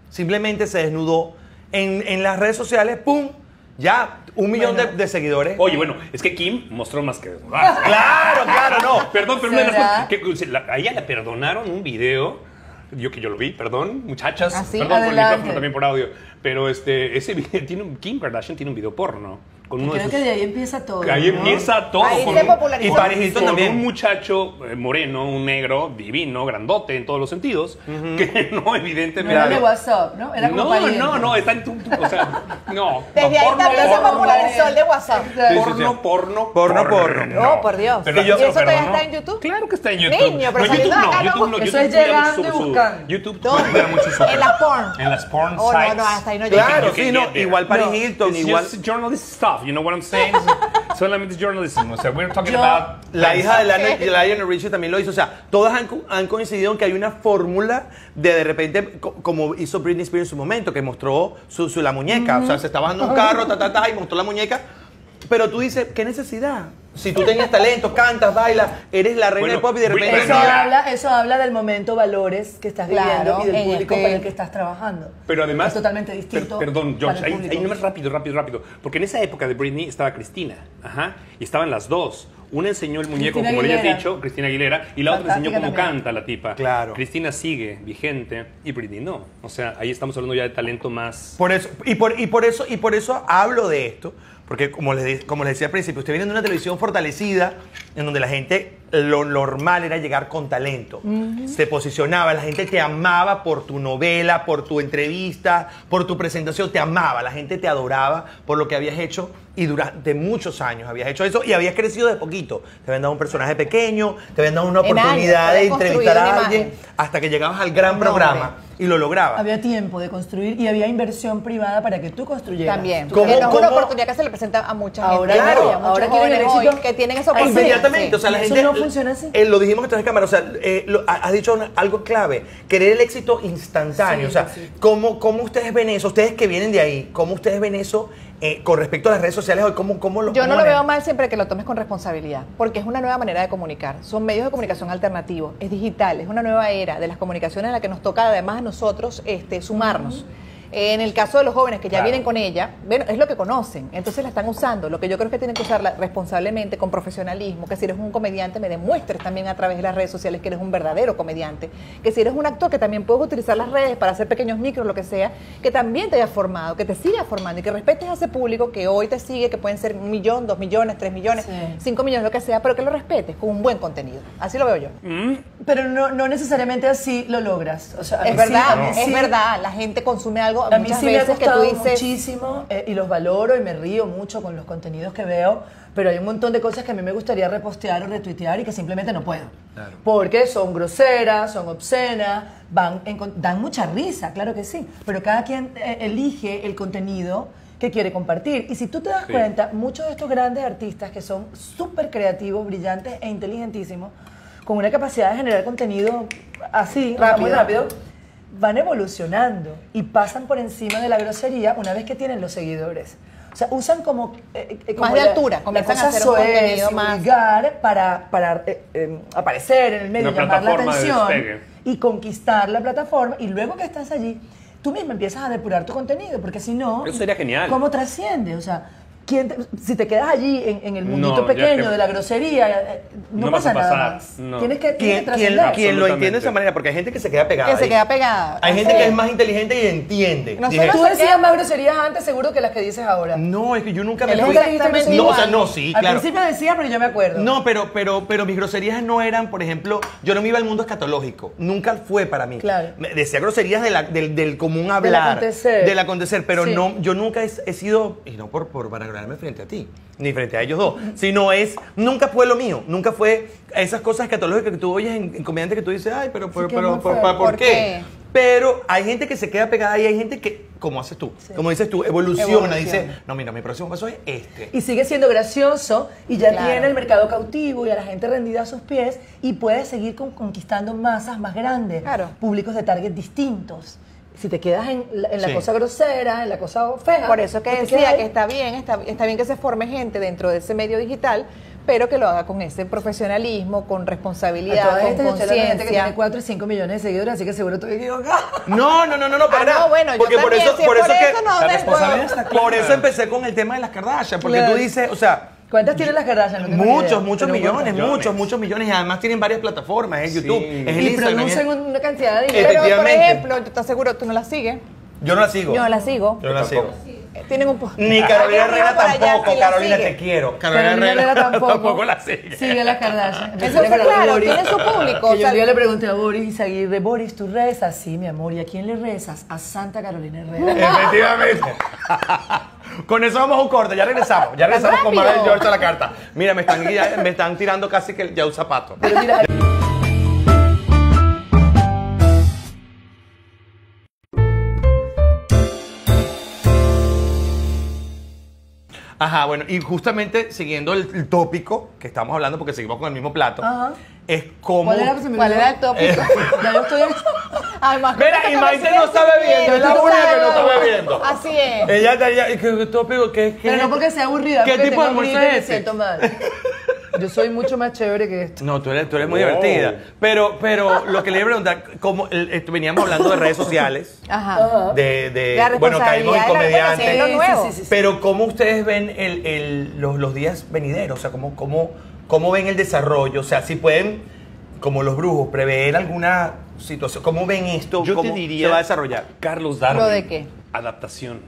simplemente se desnudó en, en las redes sociales, ¡pum!, ya, un millón de, de seguidores. Oye, bueno, es que Kim mostró más que... Claro, claro, no. Perdón, pero a ella le perdonaron un video. Yo que yo lo vi, perdón, muchachas. ¿Ah, sí? Perdón por el Adelante. micrófono también por audio. Pero este, ese video tiene un, Kim Kardashian tiene un video porno con uno de Creo sus que de ahí empieza todo. que ahí ¿no? empieza todo. Ahí con se popularizó. Y con también. un muchacho eh, moreno, un negro, divino, grandote en todos los sentidos, que no, No evidentemente. era de WhatsApp, ¿no? Era como no, pariente. no, no, está en tu. tu- O sea, no. Desde ahí porno, también se porno, popularizó el de WhatsApp. Porno, porno, Porno, porno. Oh, por Dios. Pero ¿Y eso pero todavía no. está en YouTube? Claro que está en YouTube. Niño, pero no, YouTube de no, YouTube no. no. Eso YouTube es llegando y buscando. YouTube cuida mucho su- En las porn. En las porn Oh, no, sites. no, hasta ahí no can- Claro, sí, no, igual Paris Hilton, igual. journalist stuff, you know what I'm saying? Solamente es journalism. O sea, we're talking Yo- about. La hija de Lionel, Lionel Richie también lo hizo. O sea, todas han, co- han coincidido en que hay una fórmula de de repente, co- como hizo Britney Spears en su momento, que mostró su, su- la muñeca. O sea, se estaba bajando un carro, ta, ta, ta, y mostró la muñeca. Pero tú dices, ¿qué necesidad? Si tú tenías talento, cantas, bailas, eres la reina Bueno, del pop y de repente... Britney- Eso habla, eso habla del momento valores que estás viviendo Claro, y del en público este- para el que estás trabajando. Pero además. Es totalmente distinto. per- perdón, George, ahí, ahí nomás rápido, rápido, rápido. Porque en esa época de Britney estaba Cristina. Ajá. Y estaban las dos. Una enseñó el muñeco, Cristina como le habías Aguilera. dicho, Cristina Aguilera, y la otra enseñó Fantástica cómo también. canta la tipa. Claro. Cristina sigue vigente y Britney no. O sea, ahí estamos hablando ya de talento más. Por eso, y, por, y, por eso, y por eso hablo de esto, porque como les, como les decía al principio, usted viene de una televisión fortalecida en donde la gente, lo normal era llegar con talento. Se posicionaba, la gente te amaba por tu novela, por tu entrevista, por tu presentación, te amaba, la gente te adoraba por lo que habías hecho y durante muchos años habías hecho eso y habías crecido de poquito. Te habían dado un personaje pequeño, te habían dado una oportunidad de entrevistar a alguien hasta que llegabas al gran programa y lo lograbas. Había tiempo de construir y había inversión privada para que tú construyeras. También. tu ¿Cómo- Que no es una oportunidad que se le presenta a mucha Ahora gente. claro, ahora quieren hoy que tienen esa oportunidad. Inmediatamente, o sea, la Eso gente. no funciona así. eh, lo dijimos detrás de cámara, o sea, eh, lo- ha- has dicho una- algo clave: querer el éxito instantáneo. Sí, o sea, sí. ¿cómo, ¿cómo ustedes ven eso? Ustedes que vienen de ahí, ¿cómo ustedes ven eso eh, con respecto a las redes sociales hoy? ¿Cómo, cómo lo Yo no lo veo mal siempre que lo tomes con responsabilidad, porque es una nueva manera de comunicar. Son medios de comunicación alternativos, es digital, es una nueva era de las comunicaciones en la que nos toca además a nosotros este, sumarnos. En el caso de los jóvenes que ya Claro. vienen con ella, bueno, es lo que conocen, entonces la están usando. Lo que yo creo que tienen que usarla responsablemente, con profesionalismo, que si eres un comediante me demuestres también a través de las redes sociales que eres un verdadero comediante, que si eres un actor que también puedes utilizar las redes para hacer pequeños micros, lo que sea, que también te hayas formado, que te sigas formando y que respetes a ese público que hoy te sigue, que pueden ser un millón, dos millones, tres millones, Sí. cinco millones, lo que sea, pero que lo respetes con un buen contenido. Así lo veo yo. Pero no, no necesariamente así lo logras. O sea, a Es sí- verdad, es sí- verdad. La gente consume algo A mí muchas sí me ha veces que tú costado dices. muchísimo eh, y los valoro y me río mucho con los contenidos que veo, pero hay un montón de cosas que a mí me gustaría repostear o retuitear y que simplemente no puedo. Porque son groseras, son obscenas, van en dan mucha risa, claro que sí, pero cada quien eh, elige el contenido que quiere compartir. Y si tú te das Sí. cuenta, muchos de estos grandes artistas que son súper creativos, brillantes e inteligentísimos, con una capacidad de generar contenido así, o sea, muy Rápido. Van evolucionando y pasan por encima de la grosería una vez que tienen los seguidores. O sea, usan como... eh, eh, como Más de la- altura, la comienzan a cosa hacer un contenido más- vulgar para, para eh, eh, aparecer en el medio, Una llamar la de atención y conquistar la plataforma y luego que estás allí, tú mismo empiezas a depurar tu contenido, porque si no... Eso sería genial. ¿Cómo trasciende? O sea... ¿quién te- si te quedas allí en, en el mundito No, pequeño que- de la grosería, eh, no, No vas pasa a nada más. no. Tienes que, tienes ¿Quién, que quién- quién lo entiende de esa manera? Porque hay gente que se queda pegada. Que se queda pegada. Hay gente que es más inteligente y entiende. Nosotros Tú decías queda- más groserías antes seguro que las que dices ahora. no, es que yo nunca me fui- exactamente No, o sea, igual. no, sí, Al claro. principio decía, pero yo me acuerdo. No, pero, pero, pero mis groserías no eran, por ejemplo, yo no me iba al mundo escatológico. Nunca fue para mí. Claro. Me- Decía groserías de la- del, del común hablar. acontecer. Del acontecer. Pero Sí. no, yo nunca he, he sido, y no por, por frente a ti, ni frente a ellos dos, sino es, nunca fue lo mío. Nunca fue esas cosas escatológicas que tú oyes en, en comediantes que tú dices, ay, pero, pero, pero, no por, fue. ¿por, ¿Por qué? qué? Pero hay gente que se queda pegada y hay gente que, como haces tú, como dices tú, evoluciona, Evoluciona. dice, no, mira, mi próximo paso es este. Y sigue siendo gracioso y ya Claro. tiene el mercado cautivo y a la gente rendida a sus pies y puede seguir con- conquistando masas más grandes, Claro. públicos de target distintos. Si te quedas en la, en la Sí. cosa grosera, en la cosa fea. Por eso que decía que está bien, está, está bien que se forme gente dentro de ese medio digital, pero que lo haga con ese profesionalismo, con responsabilidad, con yo de gente que tiene conciencia. 4 y 5 millones de seguidores, así que seguro estoy equivocada. No, no, no, no, no, para Ah, no, bueno, yo porque por también, eso, si por por eso, eso, que no, La de- responsabilidad está clara. por eso empecé con el tema de las Kardashian, porque Claro. tú dices, o sea, ¿Cuántas tienen las Kardashian? No muchos, idea, muchos millones, muchos, muchos millones y además tienen varias plataformas, es YouTube, Sí. es el Y Instagram. producen una cantidad de dinero. Pero, por ejemplo, yo te aseguro, tú no la sigues. Yo no la sigo. Yo no la sigo. Yo no la sigo. Tienen un Ni Carolina Herrera allá, tampoco. ¿quién la Carolina, te quiero. Carolina Herrera tampoco. tampoco la sigue. Sigue a las Kardashian. Eso fue claro, tiene su público. Yo día le pregunté a Boris Izaguirre, Boris, ¿tú rezas? Sí, mi amor. ¿Y a quién le rezas? A Santa Carolina Herrera. Efectivamente. Con eso vamos a un corte, ya regresamos. Ya regresamos con de rápido. George a la carta. Mira, me están, ya- me están tirando casi que ya un zapato. Pero mira, Ajá, bueno, y justamente siguiendo el, el tópico que estamos hablando, porque seguimos con el mismo plato, Ajá. es como. ¿cuál era, Se me ¿Cuál era el tópico? Eh, Ya yo estoy... Además, Mira, que y te Maite no está bebiendo, bien, es la única que no está bebiendo. Así es. Ella está ya, ¿qué tópico? ¿Qué, qué Pero no porque sea aburrida, ¿Qué tipo de almuerzo y es me siento mal. Yo soy mucho más chévere que esto. No, tú eres, tú eres muy Wow. divertida. Pero, pero lo que le iba a preguntar, como el- esto, veníamos hablando de redes sociales, Ajá. de, de- La bueno, caímos en comediantes. bueno, sí, lo nuevo. sí, sí, sí. Pero ¿cómo ustedes ven el, el- los, los días venideros? O sea, ¿cómo, cómo, ¿cómo ven el desarrollo? O sea, si pueden, como los brujos, prever alguna situación. ¿Cómo ven esto? Yo ¿Cómo te diría, se va a desarrollar? Carlos Darwin. ¿Lo de qué? Adaptación.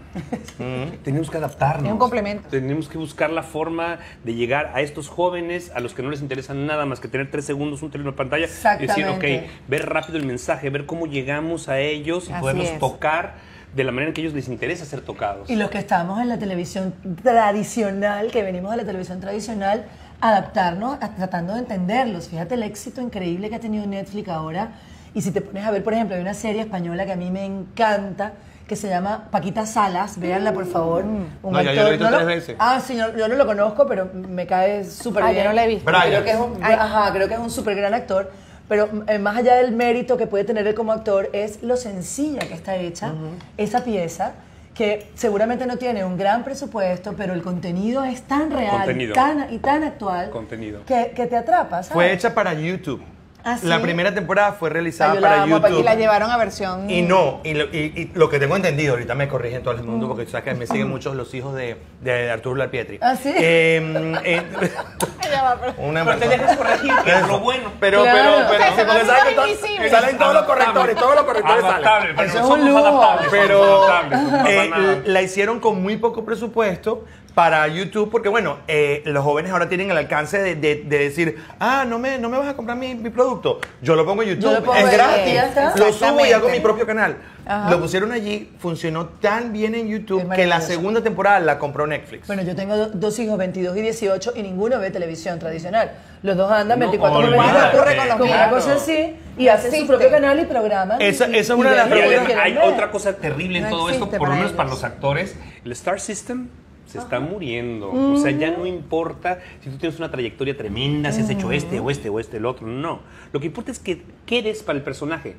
Tenemos que adaptarnos. Es un complemento. Tenemos que buscar la forma de llegar a estos jóvenes a los que no les interesa nada más que tener tres segundos un teléfono en pantalla y decir, ok, ver rápido el mensaje, ver cómo llegamos a ellos y Así poderlos es. tocar de la manera en que a ellos les interesa ser tocados. Y los que estamos en la televisión tradicional, que venimos de la televisión tradicional, adaptarnos, tratando de entenderlos. Fíjate el éxito increíble que ha tenido Netflix ahora. Y si te pones a ver, por ejemplo, hay una serie española que a mí me encanta, que se llama Paquita Salas, véanla por favor. Un No, ya yo la he visto tres veces. Ah, sí, yo, yo no lo conozco, pero me cae súper Ah, bien. yo no la he visto. Creo que es un, ajá, creo que es un súper gran actor. Pero eh, más allá del mérito que puede tener él como actor, es lo sencilla que está hecha esa pieza, que seguramente no tiene un gran presupuesto, pero el contenido es tan real Contenido. tan- y tan actual Contenido. Que, que te atrapa, ¿sabes? Fue hecha para YouTube. ¿Ah, sí? La primera temporada fue realizada Ay, yo la para amo, YouTube. y la llevaron a versión. Y no, y lo, y- y lo que tengo entendido, ahorita me corrigen todo el mundo, Mm. porque tú sabes que me siguen muchos los hijos de, de Arturo Larpietri. ¿Ah, sí? Eh, eh, pero- una Pero te persona- dejas corregir, es lo bueno. Pero, Claro. pero, pero, que salen todos los correctores, todos los correctores salen. Adaptable, pero Eso no somos somos Pero adaptables, no pasa eh, la hicieron con muy poco presupuesto para YouTube, porque bueno, eh, los jóvenes ahora tienen el alcance de, de- de decir, ah, no me, no me vas a comprar mi, mi producto, yo lo pongo en YouTube, pongo es gratis, lo subo y hago mi propio canal. Ajá. Lo pusieron allí, funcionó tan bien en YouTube que la segunda temporada la compró Netflix. Bueno, yo tengo do- dos hijos, 22 y 18, y ninguno ve televisión tradicional. Los dos andan No, 24 por olvídate. 24 ocurre con los con una cosa así, y hacen su propio canal y programan. Esa- y- esa es una de las preguntas- hay ver. otra cosa terrible en No todo esto, por lo para menos para los actores. El Star System se está muriendo. O sea, ya no importa si tú tienes una trayectoria tremenda, si has hecho este o este o este, el otro. No. Lo que importa es que quedes para el personaje.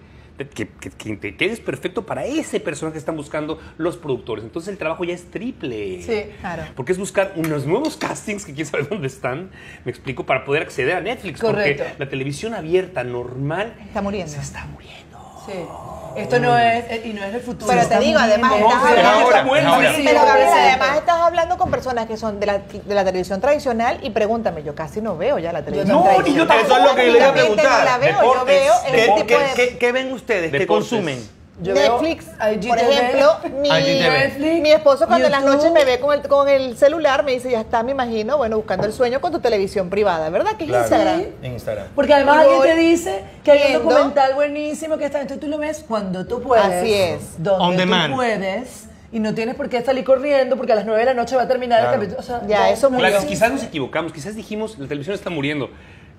Que, que, que perfecto para ese personaje que están buscando los productores. Entonces el trabajo ya es triple. Sí, claro. Porque es buscar unos nuevos castings que quién sabe dónde están, me explico, para poder acceder a Netflix. Correcto. Porque la televisión abierta, normal, Está muriendo. se está muriendo. Sí. Esto no es, eh, y no es el futuro. Pero te digo, además, estás es hablando. Pero además estás hablando con personas que son de la, de la televisión tradicional y pregúntame, yo casi no veo ya la televisión no, ni yo tradicional. Eso es lo que yo le iba a preguntar. No la veo, yo veo ¿Qué, el tipo de... qué- qué ven ustedes? ¿Qué consumen? Yo Netflix, por ejemplo, mi, mi esposo cuando en las noches me ve con el, con el celular me dice, ya está, me imagino, bueno, buscando el sueño con tu televisión privada, ¿verdad? Que es Claro. Instagram. Sí. En Instagram. Porque además Y alguien te dice que hay un documental buenísimo que está. Entonces tú lo ves cuando tú puedes. Así es. Donde On tú demand. puedes. Y no tienes por qué salir corriendo porque a las 9 de la noche va a terminar Claro. el capítulo. O sea, Ya, eso no. Claro, existe. quizás nos equivocamos, quizás dijimos la televisión está muriendo.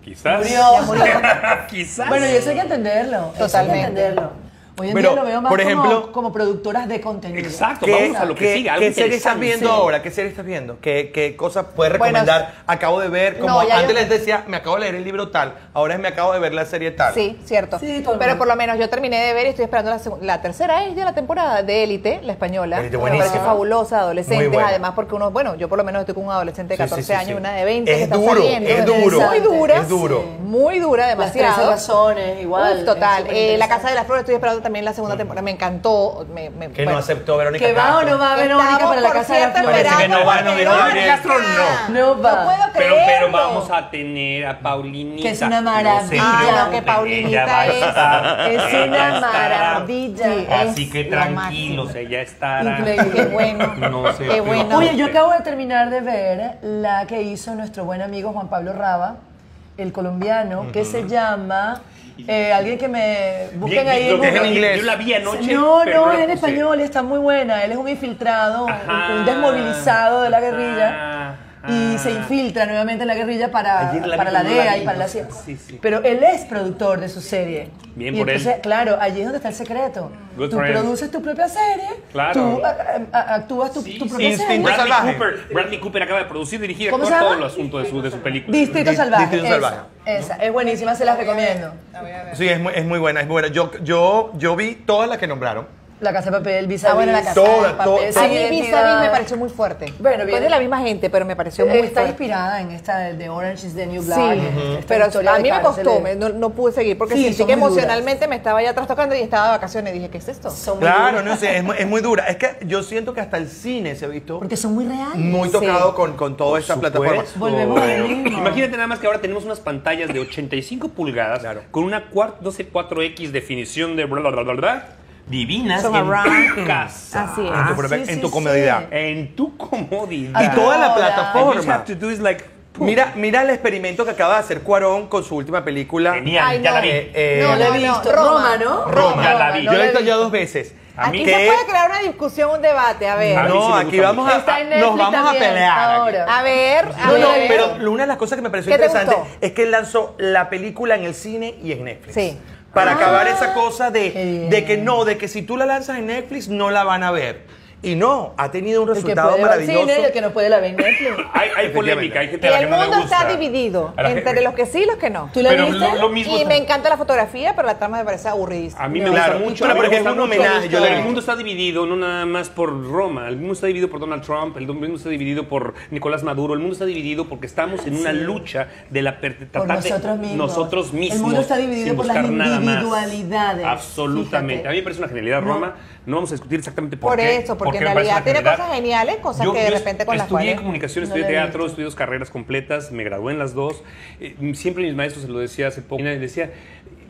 Quizás. Murió. Quizás. Bueno, y eso hay que entenderlo. eso hay que Totalmente. entenderlo. Hoy en Pero, día lo veo más por como, ejemplo- como productoras de contenido. Exacto, ¿Qué, vamos a lo que qué- sigue. Algo qué serie estás viendo Sí. ahora? ¿Qué serie estás viendo? ¿Qué, qué cosas puedes Bueno, recomendar? acabo de ver, como no, antes yo- les decía, me acabo de leer el libro tal, ahora es me acabo de ver la serie tal. Sí, cierto. Sí, todo Pero por lo menos yo terminé de ver y estoy esperando la, la tercera es ya la temporada de Élite, la española. Élite, me parece buenísima. fabulosa, adolescentes, buena. además porque uno, bueno, yo por lo menos estoy con un adolescente de Sí, sí, 14 sí, años una de 20 Es que está duro, saliendo. es duro, Muy dura. es duro. Muy dura, Las 13 demasiado. razones, igual. Uf, total. Eh, la. Casa de las Flores estoy esperando también la segunda temporada. Me encantó. Me, me- Que bueno. no aceptó Verónica ¿Que va o no va Verónica Estamos, para la Casa de Flores? Parece que no va, no dijo Castro, no. No va. No puedo Pero, creerlo. pero vamos a tener a Paulinita. Que es una No maravilla. Ah, preocupen, que Paulinita es- es una maravilla. Sí, Así que lo tranquilos, ella estará. Increíble. Qué bueno. No se Qué bueno. Oye, yo acabo de terminar de ver la que hizo nuestro buen amigo Juan Pablo Raba, el colombiano, que se llama. eh, alguien que me busquen Bien, ahí en Google. inglés. Yo la vi anoche. No, no, es en español, está muy buena. Él es un infiltrado, un- Ajá. un desmovilizado de la guerrilla. Ajá. Y se infiltra nuevamente en la guerrilla para, la para la la DEA vi. y para la CIA. Sí, sí. Pero él es productor de su serie. Bien y por él. entonces, claro, allí es donde está el secreto. Good tú him. produces tu propia serie, Claro. tú a- a- actúas tu, Sí, tu propia serie. salvaje. Bradley Cooper, Bradley Cooper acaba de producir, dirigir y ¿Cómo actuar se todo el asunto de su, de su película. Distrito Di- Salvaje. Distrito esa, Salvaje. esa, es buenísima, se las recomiendo. Sí, es muy, es muy buena, es muy buena. Yo, yo, yo vi todas las que nombraron. La Casa de Papel, vis a Ah, bueno, la casa Toda, de papel. toda, A mí vis a vis me pareció muy fuerte. Bueno, Fue viene- de la misma gente, pero me pareció muy Está fuerte. inspirada en esta de Orange is the New Sí, Black. esta pero a de mí me costó, me- no, no pude seguir porque Sí, sentí que duras. emocionalmente me estaba ya trastocando y estaba de vacaciones. Dije, ¿qué es esto? Son muy Claro, no sé, es muy, es muy dura. Es que yo siento que hasta el cine se ha visto Porque son muy reales. muy Sí. tocado con, con toda esta plataforma. Volvemos mismo. Imagínate nada más que ahora tenemos unas pantallas de 85 pulgadas Claro. con una cuar- no sé, 4X definición de bla, bla, bla, bla, bla, divinas Son en around. tu casa. Así es. En tu, propia- sí, en sí, tu sí. comodidad. En tu comodidad. Y toda la. And you plataforma. have to do is like, pum. Mira, mira el experimento que acaba de hacer Cuarón con su última película. Genial, Ay, ya no. la vi. Eh, eh, No, la he visto. Roma. ¿no? Roma. Ya la vi. Yo la he visto vi. ya dos veces. A mí Aquí que- se puede crear una discusión, un debate. A ver. A mí sí No, aquí vamos mucho. a, Está en nos vamos a también, pelear. aquí. ahora. A ver, a No, ver. no, pero una de las cosas que me pareció ¿Qué te interesante gustó? es que él lanzó la película en el cine y en Netflix. Sí. Para Ah, acabar esa cosa de, de que no, de que si tú la lanzas en Netflix no la van a ver. Y no, ha tenido un El que resultado al maravilloso. cine y el que no puede la ver. Hay, hay polémica, hay gente Y a la que el no le mundo gusta. está dividido entre gente- los que sí y los que no. ¿Tú la Pero viste? lo, lo mismo. Y me encanta la fotografía, pero la trama me parece aburridísima. A mí me No. gusta Claro, mucho. pero porque es gusta un homenaje, yo el mundo está dividido, no nada más por Roma. El mundo está dividido por Donald Trump, el mundo está dividido por Nicolás Maduro, el mundo está dividido porque estamos en una lucha de la per- Por nosotros mismos. nosotros mismos. El mundo está dividido por las individualidades. Absolutamente. A mí me parece una genialidad No. Roma. No vamos a discutir exactamente por, Por qué. eso, porque en realidad tiene cosas geniales, cosas Yo- que de yo repente con las estudié cuales... comunicación, estudié la he teatro, estudié dos carreras completas, me gradué en las dos. Eh, siempre mis maestros se lo decía hace poco. y decía,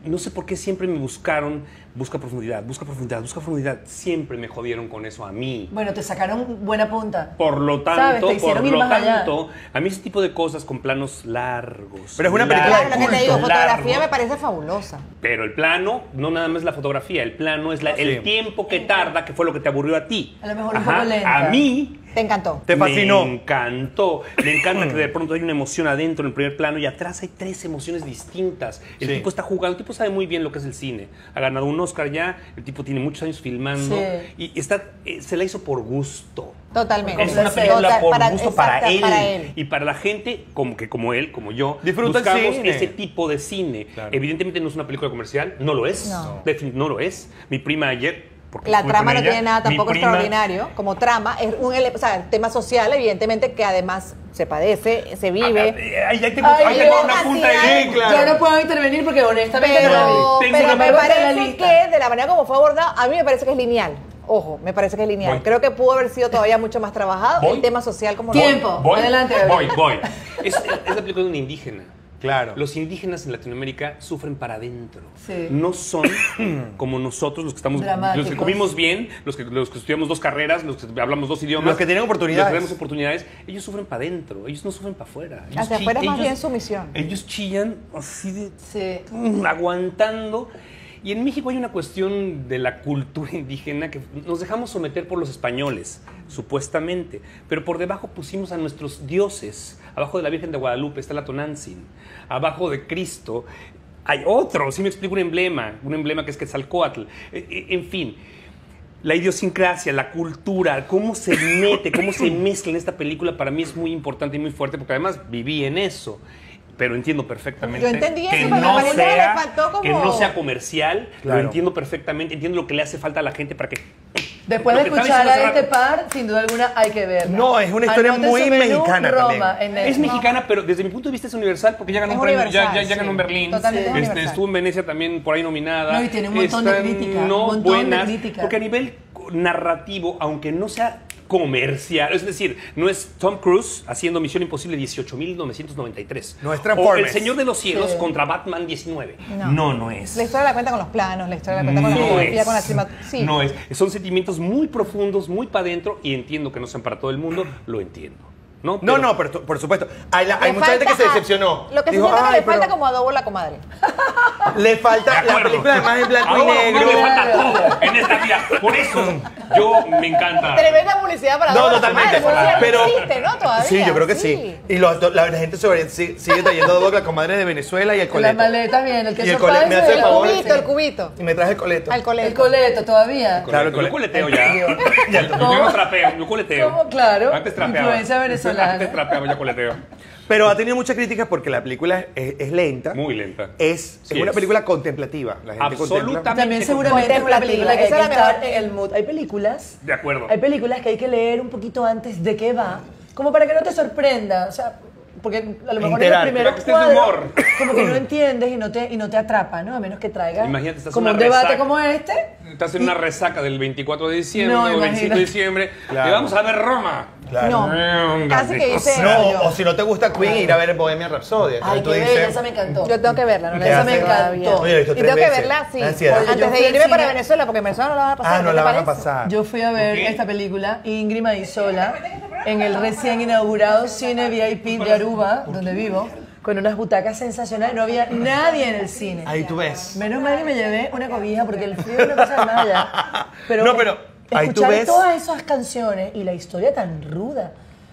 no sé por qué siempre me buscaron, busca profundidad, busca profundidad, busca profundidad. Siempre me jodieron con eso a mí. Bueno, te sacaron buena punta. Por lo ¿Sabes? tanto, Te por lo allá. tanto, a mí ese tipo de cosas con planos largos. Pero es una película Claro, lo que te digo, fotografía largos. me parece fabulosa. Pero el plano no nada más la fotografía, el plano es la- el tiempo que tarda, que fue lo que te aburrió a ti. A lo mejor un poco lenta. A mí Te encantó. Te fascinó. Me encantó. Me encanta que de pronto hay una emoción adentro en el primer plano y atrás hay tres emociones distintas. El Sí. tipo está jugando, el tipo sabe muy bien lo que es el cine. Ha ganado un Oscar ya, el tipo tiene muchos años filmando Sí. y está, eh, se la hizo por gusto. Totalmente. Es una película Total- por para- gusto para él, para él. y para la gente como que como él, como yo, Disfruta buscamos cine. ese tipo de cine. Claro. Evidentemente no es una película comercial, no lo es, No. No lo es. Mi prima ayer porque La trama no ella, tiene nada tampoco prima- extraordinario como trama. Es un o sea, tema social, evidentemente, que además se padece, se vive. Ahí, ahí tengo, Ay, ahí tengo yo una punta cantidad- de Sí, claro. Yo no puedo intervenir porque honestamente Pero. Tengo pero me parece que, de la manera como fue abordado, a mí me parece que es lineal. Ojo, me parece que es lineal. Voy. Creo que pudo haber sido todavía mucho más trabajado Voy. el tema social como lo- Tiempo. Voy, Adelante, voy, voy. Es, es la película de un indígena. Claro. Los indígenas en Latinoamérica sufren para adentro. Sí. No son como nosotros los que estamos, Dramáticos. los que comimos bien, los que, los que estudiamos dos carreras, los que hablamos dos idiomas. Los que tienen oportunidades. Los que tenemos oportunidades. Ellos sufren para adentro, ellos no sufren para afuera. Ellos Hacia afuera es más ellos- bien su misión. Ellos chillan así de Sí. aguantando. Y en México hay una cuestión de la cultura indígena que nos dejamos someter por los españoles, supuestamente, pero por debajo pusimos a nuestros dioses. Abajo de la Virgen de Guadalupe está la Tonantzin. Abajo de Cristo hay otro, si me explico, un emblema, un emblema que es Quetzalcóatl. Eh, eh, En fin, la idiosincrasia, la cultura, cómo se mete, cómo se mezcla en esta película, para mí es muy importante y muy fuerte, porque además viví en eso. Pero entiendo perfectamente Yo entendí que eso, pero no me parece que le sea, faltó como- que no sea comercial. Claro. Lo entiendo perfectamente, entiendo lo que le hace falta a la gente para que. Después Lo de que escuchar a este par, sin duda alguna hay que verla. No, es una historia muy mexicana Roma, también. Es mexicana, pero desde mi punto de vista es universal porque ya ganó un premio, ya, universal, ya, ya sí. ganó en Berlín. Totalmente Este, estuvo en Venecia también por ahí nominada. No, y tiene un montón de Están, crítica, No de buenas, crítica. Porque a nivel narrativo, aunque no sea comercial. Es decir, no es Tom Cruise haciendo Misión Imposible 18.993. No es O El Transformers. Señor de los Cielos Sí. contra Batman 19. No. No, no, es. La historia la cuenta con los planos, la historia la cuenta con la No fotografía, es. con la cima. Sí. No es. Son sentimientos muy profundos, muy para adentro y entiendo que no sean para todo el mundo, lo entiendo. No, No, no, pero tu- por supuesto. Hay, la- hay mucha gente que falta se a- decepcionó. Lo que Dijo, significa que "Ay, le falta pero como adobo la comadre. Le falta la película además en blanco y negro. le falta todo en esta vida. Por eso yo me encanta. Tremenda publicidad para No, adobo la totalmente. comadre. Pero existe, ¿no? Todavía. Sí, yo creo que sí. Y los- la, la gente sobre, sí- sigue trayendo dos la comadre de Venezuela y el Las coleto. maletas bien, el Y el queso cole- me hace el El favor. cubito, el cubito. Y me traje el coleto. Al colegio. El coleto todavía. Claro, el yo cole- coleteo ya. Ya, Yo no trapeo, yo coleteo. ¿Cómo? Claro. Antes trapeaba. Influencia venezolana. Antes trapeaba, ya coleteo. Pero ha tenido muchas críticas porque la película es, es lenta. Muy lenta. Es, Sí es una es. película contemplativa. La gente contempla. Absolutamente. También seguramente es una película que es la mejor. en el mood. Hay películas. De acuerdo. Hay películas que hay que leer un poquito antes de qué va, como para que no te sorprenda. O sea, porque a lo mejor en los primeros de cuadros, humor. como que no entiendes y no te, y no te atrapa, ¿no? A menos que traiga Imagínate, estás como en un una debate resaca. como este. Estás en una resaca del 24 de diciembre No, o 25 de diciembre. Claro. Y vamos a ver Roma. Claro. No, casi que dice. No, o si no te gusta Queen, ir a ver Bohemian Rhapsody. Ay, qué tú bella, dices, esa me encantó. Yo tengo que verla, no la Esa me encantó. Oye, la he visto Y tres tengo que veces. verla, sí. La ansiedad. Oye, yo Antes fui de al irme para cine- Venezuela, porque en Venezuela no la van a pasar. Ah, no ¿qué la van a parece? pasar. Yo fui a ver esta película, Ingrid Maisola, en el recién inaugurado cine VIP de Aruba, donde vivo, con unas butacas sensacionales. No había nadie en el cine. Ahí tú ves. Menos mal que me llevé una cobija porque el frío de mala. Pero, No, pero escuchar ves- todas esas canciones y la historia tan ruda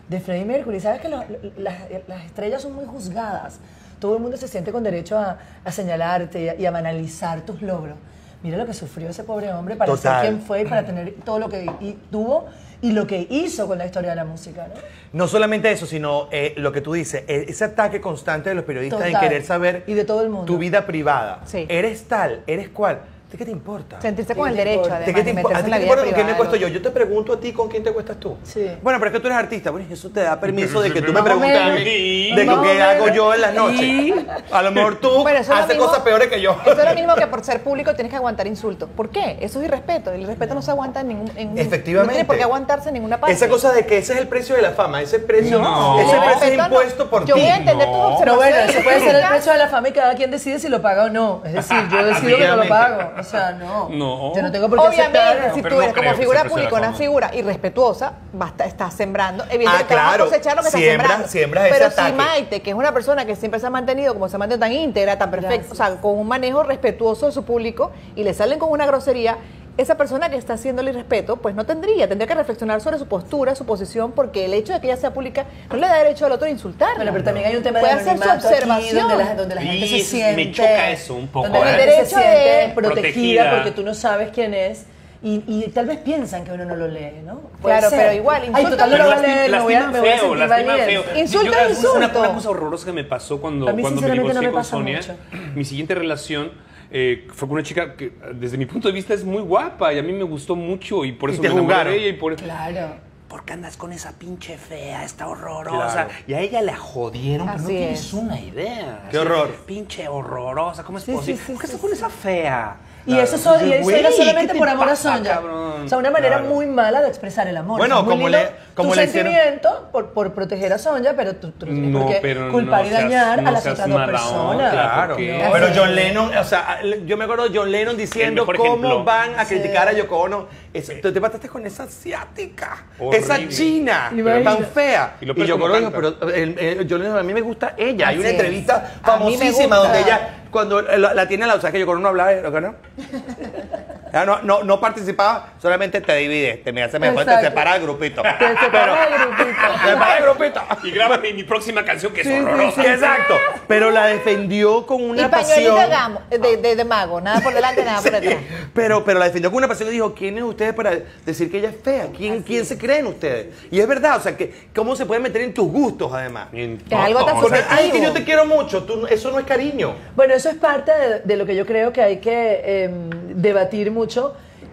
de Freddie Mercury, sabes que los- las, las estrellas son muy juzgadas. Todo el mundo se siente con derecho a, a señalarte y a, y a banalizar tus logros. Mira lo que sufrió ese pobre hombre para Total. ser quien fue y para tener todo lo que y- tuvo y lo que hizo con la historia de la música. ¿no? No solamente eso, sino eh, lo que tú dices, eh, ese ataque constante de los periodistas en Total. querer saber Y de todo el mundo. tu vida privada. Sí. Eres tal, eres cual. ¿De qué te importa? Sentirse con ¿Qué el derecho, además, qué de te impo- meterse ¿A en ti la qué te importa con quién me acuesto yo? Yo te pregunto a ti con quién te acuestas tú. Sí. Bueno, pero es que tú eres artista. Bueno, y eso te da permiso de que tú me preguntes a mí de o lo que menos. hago yo en las noches. A lo mejor tú eso haces mismo- cosas peores que yo. Eso es lo mismo que por ser público tienes que aguantar insultos. ¿Por qué? Eso es irrespeto. El respeto no se aguanta en ningún. en- Efectivamente. No tiene por qué aguantarse en ninguna parte. Esa cosa de que ese es el precio de la fama, ese precio, No. ese El precio es no. impuesto por Yo ti. voy a entender tus No. Pero observaciones. bueno, ese puede ser el precio de la fama y cada quien decide si lo paga o no. Es decir, yo decido que no lo pago. O sea, no. No. Yo no tengo por qué Obviamente, aceptar. si pero tú no eres creo como que figura sea pública, una figura irrespetuosa, basta, estás sembrando. Evidentemente, Ah, te vas a claro. cosechar lo que estás Siembra- sembrando. siembras ese Pero si ataque. Maite, que es una persona que siempre se ha mantenido como se ha mantenido tan íntegra, tan perfecta, o sea, con un manejo respetuoso de su público, y le salen con una grosería, esa persona que está haciendo el irrespeto, pues no tendría, tendría que reflexionar sobre su postura, su posición, porque el hecho de que ella sea pública no le da derecho al otro a insultarla. Bueno, pero también hay un tema de Puede hacer su observación. donde la, donde la gente se me siente... choca eso un poco, Donde la ¿eh? gente El se derecho siente protegida, Protegida. porque tú no sabes quién es. Y, y tal vez piensan que uno no lo lee, ¿no? Puede Claro, ser. pero igual, Ay, insulta- total, no lo Pero voy a lastima, leer, me voy a, me voy a feo, lastima. Insulta, Yo- una- insulto. Una, una cosa horrorosa que me pasó cuando, A mí, cuando me sinceramente, no divorcié me con Sonia. mucho. Mi siguiente relación eh, fue con una chica que, desde mi punto de vista, es muy guapa y a mí me gustó mucho y por Y eso te me enamoré ella y por Claro. ¿Por qué andas con esa pinche fea? Está horrorosa. Claro. Y a ella la jodieron, pero no Así tienes es. una idea. Qué Así, horror. Pinche horrorosa. ¿Cómo es Sí, posible? sí, sí, ¿Por qué sí, estás con esa fea? Y eso, so- y eso era ¿qué solamente te por amor a Sonja. cabrón? O sea, una manera Claro. muy mala de expresar el amor. Bueno, O sea, muy como lindo le- como tu le hicieron- sentimiento por, por proteger a Sonja, pero tú, tú no tienes No, por qué pero culpar no y seas- dañar no a las otras dos personas. Claro. Pero John. Lennon, o sea, yo me acuerdo de John Lennon diciendo cómo ejemplo. van a criticar a Yoko Ono. Eso, Tú te mataste con esa asiática, Horrible. esa china, Imagínate. tan fea. Y Y, Yoko Ono dijo, pero el, el- John Lennon, a mí me gusta ella. Hay una entrevista famosísima donde ella, cuando la, la tiene la, o sea, que Yoko Ono no Ya no, no, no participaba, solamente te divide, te, me hace mejor, te separa del grupito. Te separa del grupito. Te separa del grupito. Y grábame mi próxima canción que es Sí, horrorosa. sí. Exacto. Pero la defendió con Y una pañuelito pasión. de, gamo- de, de- de mago, nada por delante, nada por detrás. pero, pero la defendió con una pasión y dijo, ¿quiénes ustedes para decir que ella es fea? ¿Quién, ¿quién se creen ustedes? Y es verdad, o sea, que ¿cómo se puede meter en tus gustos además? Es algo tan. Porque, ay, que yo te quiero mucho, tú- eso no es cariño. Bueno, eso es parte de, de lo que yo creo que hay que eh, debatir mucho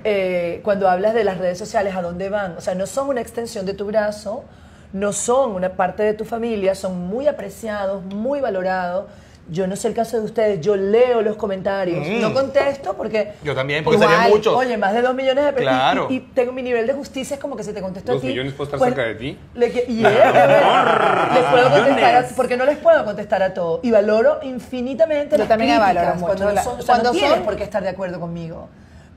eh, cuando hablas de las redes sociales, a dónde van. O sea, no son una extensión de tu brazo, no son una parte de tu familia, son muy apreciados, muy valorados, Yo no sé el caso de ustedes, yo leo los comentarios, Mm. no contesto porque... Yo también, porque Igual, serían muchos. Oye, más de dos millones de personas. Claro. Y, y tengo mi nivel de justicia es como que si te contesto Dos a ti. millones puedo estar pues, cerca de ti. le yeah, les puedo contestar a, porque no les puedo contestar a todo. Y valoro infinitamente Yo las también críticas valoro mucho cuando no son, o sea, cuando no tienes son- por qué estar de acuerdo conmigo.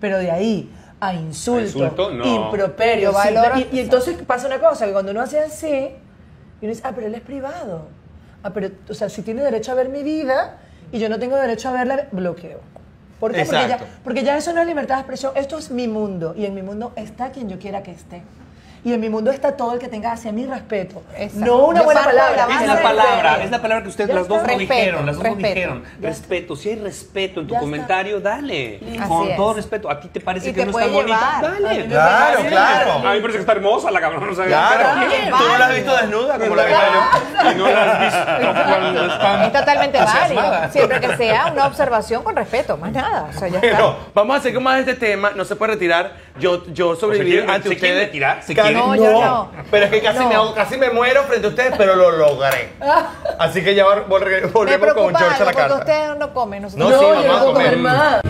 Pero de ahí a insulto, insulto? No. improperio, y, y entonces pasa una cosa, que cuando uno hace así, y uno dice, ah, pero él es privado. Ah, pero, o sea, si tiene derecho a ver mi vida y yo no tengo derecho a verla, bloqueo. ¿Por qué? Porque ya, porque ya eso no es libertad de expresión, esto es mi mundo y en mi mundo está quien yo quiera que esté. Y en mi mundo está todo el que tenga hacia mí respeto. Exacto. No una Yo buena la palabra. Es la palabra, es la palabra que ustedes las dos Respeto, dijeron, las dos respeto. dijeron. Respeto, si hay respeto en tu Ya está. comentario, dale. Con es. todo respeto. ¿A ti te parece Y que te no está bonita? Dale. Claro, claro. A mí me parece que está hermosa la cabrón, no sabía. Claro. Tú no la has visto desnuda como la vi yo. Y no la has visto cuando están Es totalmente válido. Siempre que sea una observación con respeto, más nada. O sea, ya está. Bueno, vamos a seguir más de este tema. No se puede retirar. Yo, yo sobreviví ¿quieren- ante se quieren ustedes. retirar? ¿Se Ca- quieren? No, yo no. Pero es que casi, No. me, hago- casi me muero frente a ustedes, pero lo logré. Así que ya vol- vol- Me volvemos con preocupa George a algo la porque carta. ustedes no comen. Nosotros No, sí, yo vamos no a puedo comer. comer más.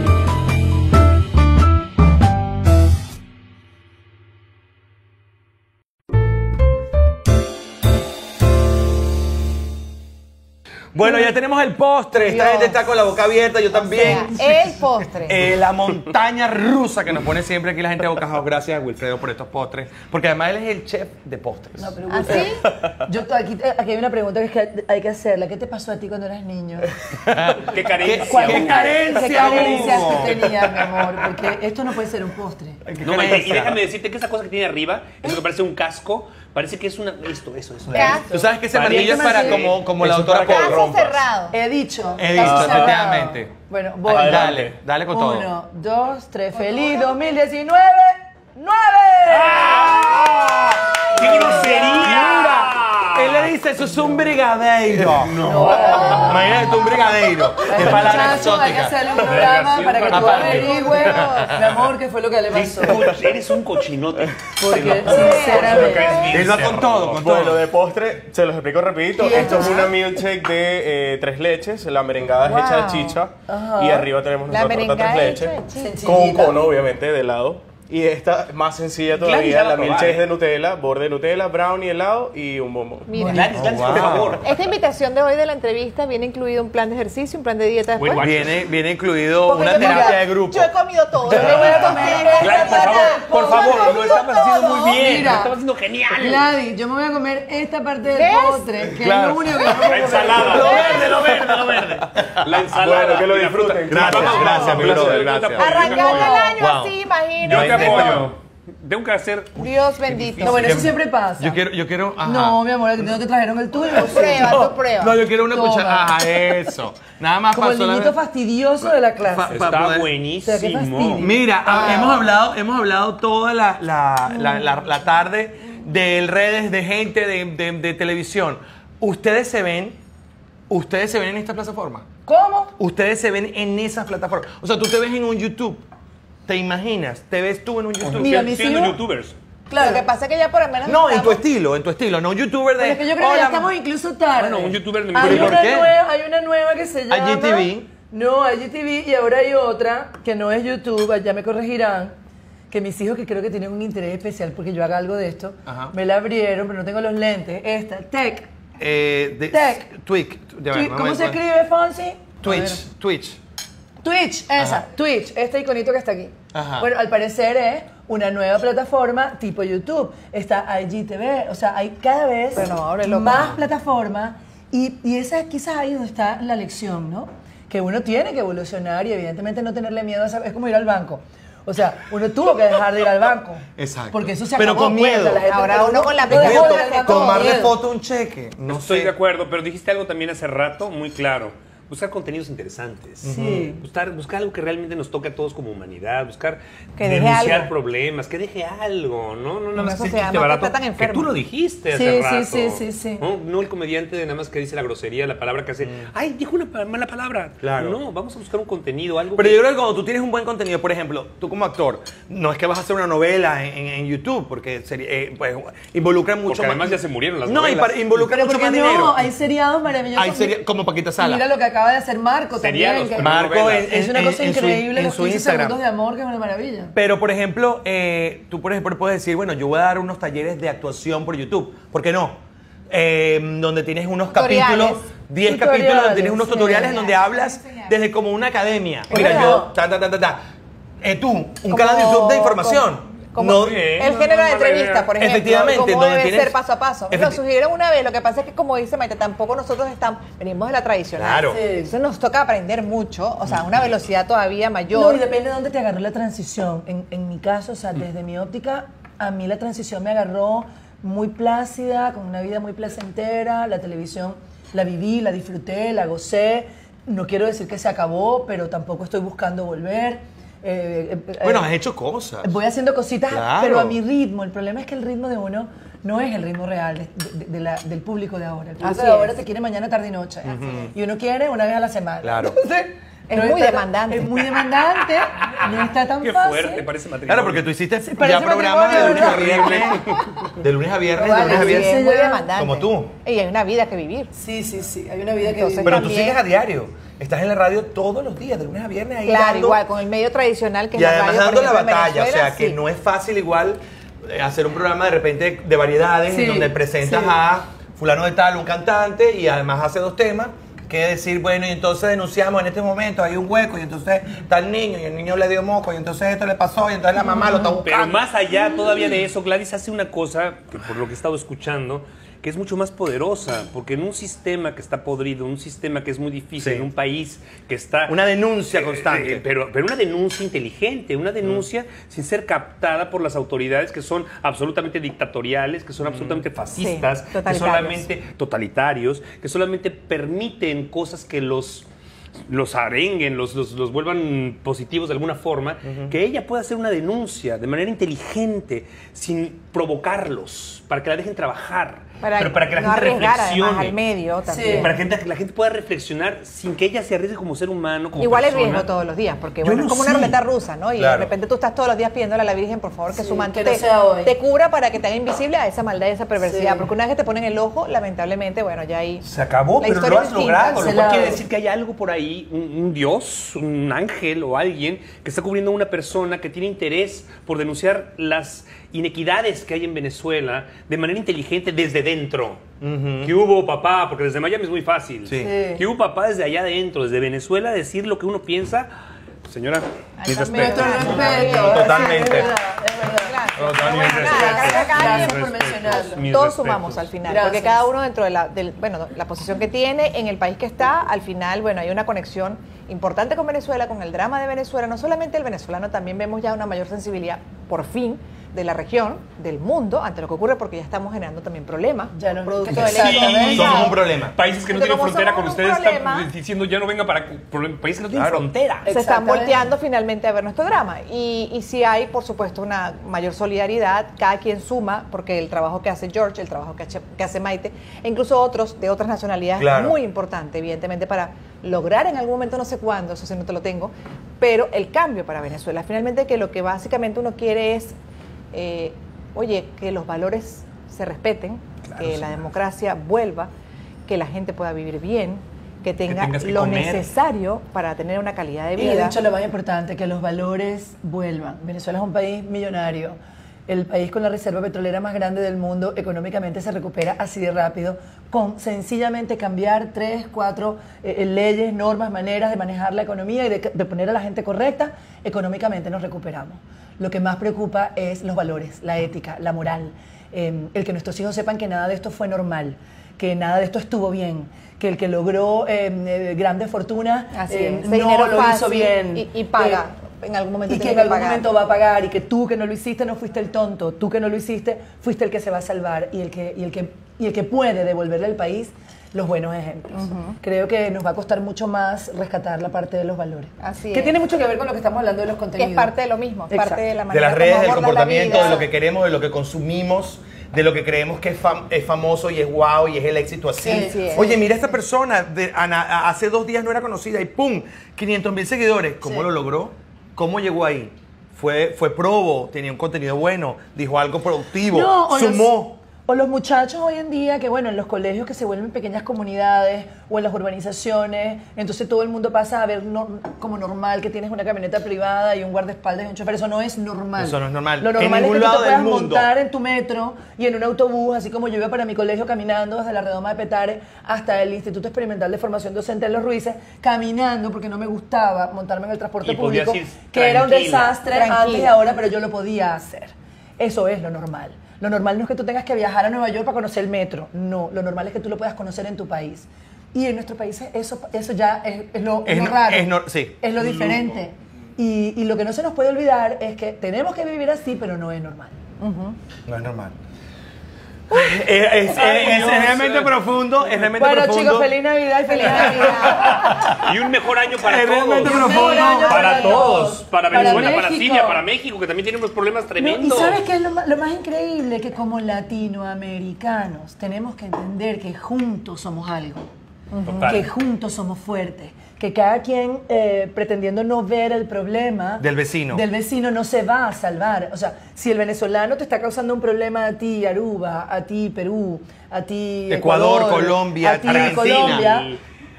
Bueno, ya tenemos el postre. Esta Dios. gente está con la boca abierta, yo O sea, también. el postre. Eh, la montaña rusa que nos pone siempre aquí la gente de Boca House. Gracias a Wilfredo por estos postres. Porque además él es el chef de postres. No, pero ¿Ah, Wilfredo, sí? Yo, aquí, aquí hay una pregunta que, es que hay que hacerla. ¿Qué te pasó a ti cuando eras niño? Qué carencia. ¿Cuál- ¿Qué qué carencia carencias hubo? tú tenías, mi amor? Porque esto no puede ser un postre. No, y, y déjame decirte que esa cosa que tiene arriba, eso que parece un casco, parece que es una. Esto, eso, eso. Tú sabes que ese amarillo es para así. como, como la doctora que rompas. cerrado. He dicho. He dicho, Caso cerrado. efectivamente. Bueno, voy. Dale, dale, dale con todo. Uno, dos, tres. ¡Feliz 2019! ¡Nueve! ¡Qué grosería! Él le dice, eso es un brigadeiro. No. Imagínate tú, un brigadeiro. Es palabra Muchacho, hay que exótica. hacerle un programa para que tú Aparte. averigües, mi amor, qué fue lo que le pasó. Eres un cochinote. Porque, sinceramente... Él va con todo, con Bueno, todo. de postre, se los explico rapidito. ¿Y Esto es una milkshake de eh, tres leches. La merengada es hecha de Wow. chicha. Y arriba tenemos La nuestra torta merengada tres hecha de leches. chicha. Con un Sencillita. cono, obviamente, de helado. Y esta es más sencilla todavía. va La a probar, milkshake es de Nutella, borde de Nutella, brownie, helado y un bombón. Mira. Gladys, Gladys, Oh, por wow. favor. Esta invitación de hoy de la entrevista viene incluido un plan de ejercicio, un plan de dieta después. Viene, viene incluido Porque una terapia de grupo. Yo he comido todo. Yo voy a comer Gladys, por favor, por favor, lo estabas haciendo muy bien. Mira. Lo estabas haciendo genial. Gladys, yo me voy a comer esta parte del ¿Ves? postre, que Claro. es lo único que La ensalada. Lo verde, lo verde, lo verde. La ensalada. Bueno, que lo la disfruten. Gracias, gracias, mi brother, gracias. Arrancando el año así, imagínate. Apoyo. Tengo que hacer. Dios bendito. No, bueno, eso siempre pasa. Yo quiero, yo quiero. ajá. No, mi amor, que no te trajeron el tuyo. Prueba, tú prueba. No, yo quiero una Toma. cuchara. Ajá, eso. Nada más Como el niñito solamente- fastidioso de la clase. Fa- fa- Está poder- O sea, qué buenísimo. Mira, ha- hemos hablado, hemos hablado toda la, la- la- la- la tarde de redes, de gente, de, de- de televisión. Ustedes se ven, ustedes se ven en esta plataforma. ¿Cómo? Ustedes se ven en esas plataformas. O sea, tú te ves en un YouTube. ¿Te imaginas? ¿Te ves tú en un YouTube? Mira, Siendo- mis siendo hijos- youtubers. Claro. Lo que pasa es que ya por lo menos. No, en tu estamos- estilo, en tu estilo, no un youtuber de. Pero es que yo creo que "Hola, ya estamos incluso tarde. Bueno, un youtuber de mi hay ¿Pero por una, qué? nueva, hay una nueva que se llama... IGTV. No, IGTV y ahora hay otra que no es YouTube, ya me corregirán, que mis hijos que creo que tienen un interés especial porque yo haga algo de esto, Ajá. me la abrieron, pero no tengo los lentes. Esta, Tech. Eh, de- Tech. Twitch. Ya va, Twi- no ¿Cómo se escribe, Fonsi? A ver. Twitch. Twitch. Twitch, esa, Twitch, este iconito que está aquí. Ajá. Bueno, al parecer es una nueva plataforma tipo YouTube. Está IGTV, o sea, hay cada vez Pero no, más plataformas y, y esa quizás ahí donde está la lección, ¿no? Que uno tiene que evolucionar y evidentemente no tenerle miedo a esa, es como ir al banco. O sea, uno tuvo que dejar de ir al banco. Exacto. Porque eso se Pero acabó, con pues, miedo. la gente- Ahora pero uno con la no miedo, con Tomarle foto un cheque. No Estoy sé. de acuerdo, pero dijiste algo también hace rato muy claro. Buscar contenidos interesantes. Sí. Buscar, buscar algo que realmente nos toque a todos como humanidad. Buscar Que denunciar algo. problemas. Que deje algo, ¿no? No nada más que no barato. tan que tú lo dijiste Sí, hace sí, rato. sí, sí, sí. ¿no? No el comediante de nada más que dice la grosería, la palabra que hace. Ay, dijo una mala palabra. Claro. No, vamos a buscar un contenido, algo Pero que- yo creo que cuando tú tienes un buen contenido, por ejemplo, tú como actor, no es que vas a hacer una novela en, en- en YouTube, porque sería, eh, pues, involucra mucho Porque más. además ya se murieron las No, y novelas. para- involucra Pero mucho más no, dinero. hay seriados maravillosos. Hay serie- como Paquita Sala. Mira lo que acaba acaba de hacer Marco Sería también. que- Marco en, es una en- cosa en su- increíble en los su 15 Instagram. segundos de amor, que es una maravilla. Pero, por ejemplo, eh, tú, por ejemplo, puedes decir, bueno, yo voy a dar unos talleres de actuación por YouTube. ¿Por qué no? Eh, donde tienes unos Tutoriales. capítulos, 10 Tutoriales, capítulos, donde tienes unos sí. tutoriales donde hablas desde como una academia. Mira, yo, ta, ta, ta, ta, ta. Eh, tú, un Como- canal de YouTube de información. Como No- el género de entrevista, por ejemplo. Efectivamente, Cómo debe tienes- ser paso a paso. Lo sugirieron una vez, lo que pasa es que como dice Maite, tampoco nosotros estamos, venimos de la tradicional. Claro. Sí. Entonces nos toca aprender mucho, o sea, a una velocidad todavía No, mayor. y depende de dónde te agarró la transición. En, en mi caso, o sea, desde mi óptica, a mí la transición me agarró muy plácida, con una vida muy placentera. La televisión la viví, la disfruté, la gocé. No quiero decir que se acabó, pero tampoco estoy buscando volver. Eh, eh, eh, Bueno, has hecho cosas. Voy haciendo cositas, Claro. pero a mi ritmo. El problema es que el ritmo de uno no es el ritmo real de- de- de la- del público de ahora. El público Así de ahora es. te quiere mañana, tarde y noche. Y uno quiere una vez a la semana. Claro. Entonces, Es no muy tan- demandante. Es muy demandante. No está tan Qué fácil. fuerte, parece matrimonio. Claro, porque tú hiciste ya programas de lunes a viernes. De lunes a viernes, de lunes a sí, viernes. es muy demandante. Como tú. Y hay una vida que vivir. Sí, sí, sí. Hay una vida que Entonces, vivir. Pero tú sigues a diario. Estás en la radio todos los días, de lunes a viernes ahí Claro, dando- igual, con el medio tradicional que es Y la además radio, dando la ejemplo, batalla, o sea, que no es fácil igual eh, hacer un programa de repente de variedades Sí, en donde presentas sí. a fulano de tal, un cantante, y además hace dos temas, que decir, bueno, y entonces denunciamos en este momento, hay un hueco, y entonces está el niño, y el niño le dio moco, y entonces esto le pasó, y entonces la mamá lo está buscando. Pero más allá todavía de eso, Gladys hace una cosa, que por lo que he estado escuchando, que es mucho más poderosa, porque en un sistema que está podrido, un sistema que es muy difícil, Sí. en un país que está... Una denuncia Eh, constante. eh, pero, pero una denuncia inteligente, una denuncia sin ser captada por las autoridades que son absolutamente dictatoriales, que son absolutamente fascistas, que solamente totalitarios, que solamente permiten cosas que los los arenguen, los, los, los vuelvan positivos de alguna forma, que ella pueda hacer una denuncia de manera inteligente, sin provocarlos, para que la dejen trabajar, Para, pero para que la no gente reflexione. al medio también. Para que la gente- la gente pueda reflexionar sin que ella se arriesgue como ser humano, como Igual persona. riesgo todos los días, porque bueno, no es como una sé. ruleta rusa, ¿no? Y Claro. de repente tú estás todos los días pidiéndole a la Virgen, por favor, que Sí, su manto que no te, te cubra para que te haga invisible a esa maldad y esa perversidad. Sí. Porque una vez que te ponen el ojo, lamentablemente, bueno, ya ahí. Se acabó, la pero lo es has logrado. Se Lo cual quiere decir que hay algo por ahí, un, un dios, un ángel o alguien que está cubriendo a una persona que tiene interés por denunciar las inequidades que hay en Venezuela de manera inteligente desde dentro. ¿Qué hubo, papá? Porque desde Miami es muy fácil. Sí. Sí. ¿Qué hubo, papá, desde allá adentro, desde Venezuela, decir lo que uno piensa? Señora, Claro. respeto. Totalmente. Sí, es verdad, es verdad. Gracias. Totalmente. Bueno, nada, cada- cada Gracias quien- por mencionarlo. Mis Todos respetos. sumamos al final, Gracias. porque cada uno dentro de la, del- bueno, la posición que tiene, en el país que está, al final, bueno, hay una conexión importante con Venezuela, con el drama de Venezuela, no solamente el venezolano, también vemos ya una mayor sensibilidad, por fin, de la región, del mundo, ante lo que ocurre, porque ya estamos generando también problemas, Ya no- producto Sí, del Exactamente. Somos un problema. Países que no Entonces, tienen frontera con ustedes problema- están diciendo ya no venga para países que no tienen Claro. frontera. se están volteando finalmente a ver nuestro drama. Y, y sí hay, por supuesto, una mayor solidaridad, cada quien suma, porque el trabajo que hace George, el trabajo que hace, que hace Maite, e incluso otros de otras nacionalidades, Claro. es muy importante, evidentemente, para lograr en algún momento, no sé cuándo, eso sí no te lo tengo, pero el cambio para Venezuela. Finalmente, que lo que básicamente uno quiere es, eh, oye, que los valores se respeten, que la democracia vuelva, que la gente pueda vivir bien, que tenga que lo comer. necesario para tener una calidad de Y ha vida. dicho lo más importante, que los valores vuelvan. Venezuela es un país millonario. El país con la reserva petrolera más grande del mundo económicamente se recupera así de rápido con sencillamente cambiar tres, cuatro eh, eh, leyes, normas, maneras de manejar la economía y de, de poner a la gente correcta, económicamente nos recuperamos. Lo que más preocupa es los valores, la ética, la moral, eh, el que nuestros hijos sepan que nada de esto fue normal, que nada de esto estuvo bien, que el que logró eh, eh, grandes fortunas Así eh, no lo fácil hizo bien. y- y paga. Eh, En algún momento Y que en que algún pagar. momento va a pagar y que tú que no lo hiciste no fuiste el tonto, tú que no lo hiciste fuiste el que se va a salvar y el que, y el que, y el que puede devolverle al país los buenos ejemplos. Creo que nos va a costar mucho más rescatar la parte de los valores. Así que es. tiene mucho que ver con lo que estamos hablando de los que contenidos. es parte de lo mismo, es parte de la de manera las redes, del la comportamiento, de lo que queremos, de lo que consumimos, de lo que creemos que es, fam- es famoso y es guau y es el éxito así. Sí, sí. Oye, mira esta persona, de, Ana- a- hace dos días no era conocida y ¡pum! 500 mil seguidores. ¿Cómo Sí. lo logró? ¿Cómo llegó ahí? Fue, fue probo, tenía un contenido bueno, dijo algo productivo, No, sumó. O los muchachos hoy en día que, bueno, en los colegios que se vuelven pequeñas comunidades o en las urbanizaciones, entonces todo el mundo pasa a ver no- como normal que tienes una camioneta privada y un guardaespaldas y un chofer. Eso no es normal. Eso no es normal. Lo En normal es que tú te puedas mundo. montar en tu metro y en un autobús, así como yo iba para mi colegio caminando desde la redoma de Petare hasta el Instituto Experimental de Formación Docente de Los Ruices, caminando porque no me gustaba montarme en el transporte Y público, que era un desastre Tranquila. antes y ahora, pero yo lo podía hacer. Eso es lo normal. Lo normal no es que tú tengas que viajar a Nueva York para conocer el metro. No, lo normal es que tú lo puedas conocer en tu país. Y en nuestro país eso, eso ya es, es lo, Es lo no- raro. es no- sí. Es lo diferente. Y, y lo que no se nos puede olvidar es que tenemos que vivir así, pero no es normal. No es normal. Es, es- es- es realmente profundo, es realmente Bueno, profundo. chicos, feliz Navidad y feliz Navidad. Y un mejor año para Es realmente todos. profundo. Año Para para todos. Para Para Venezuela, para México. Siria, para México, que también tiene unos problemas No, ¿Y tremendos. sabes qué es lo, más increíble? Que como latinoamericanos tenemos que entender que juntos somos algo. Que juntos somos fuertes. Que cada quien eh, pretendiendo no ver el problema Del vecino. del vecino no se va a salvar. O sea, si el venezolano te está causando un problema a ti, Aruba, a ti, Perú, a ti, Ecuador, Colombia, a ti, Argentina. Colombia,